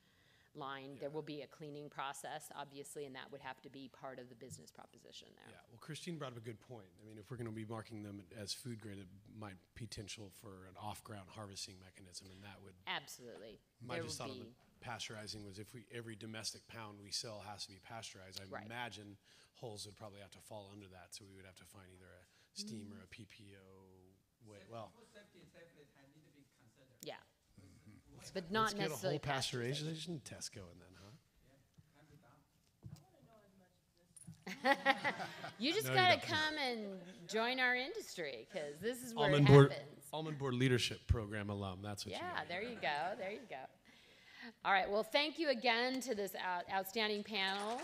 S1: line. There will be a cleaning process, obviously, and that would have to be part of the business proposition there.
S11: Yeah, well, Christine brought up a good point. I mean, if we're going to be marking them as food grade, it might potential for an off-ground harvesting mechanism, and that would.
S1: Absolutely.
S11: My
S1: There
S11: just thought of
S1: be-
S11: it pasteurizing was if we every domestic pound we sell has to be pasteurized. I
S1: Right.
S11: imagine hulls would probably have to fall under that, so we would have to find either a steam or a PPO way. Well,
S1: Yeah. But not
S11: let's get a whole
S1: pasteurization.
S11: pasteurization test going then, huh? <laughs>
S1: You just
S11: No,
S1: got
S11: don't.
S1: to come and join our industry because this is where
S11: Almond
S1: it
S11: board,
S1: happens.
S11: almond board leadership program alum. That's what you
S1: Yeah,
S11: got.
S1: there you go. There you go. All right, well, thank you again to this outstanding panel.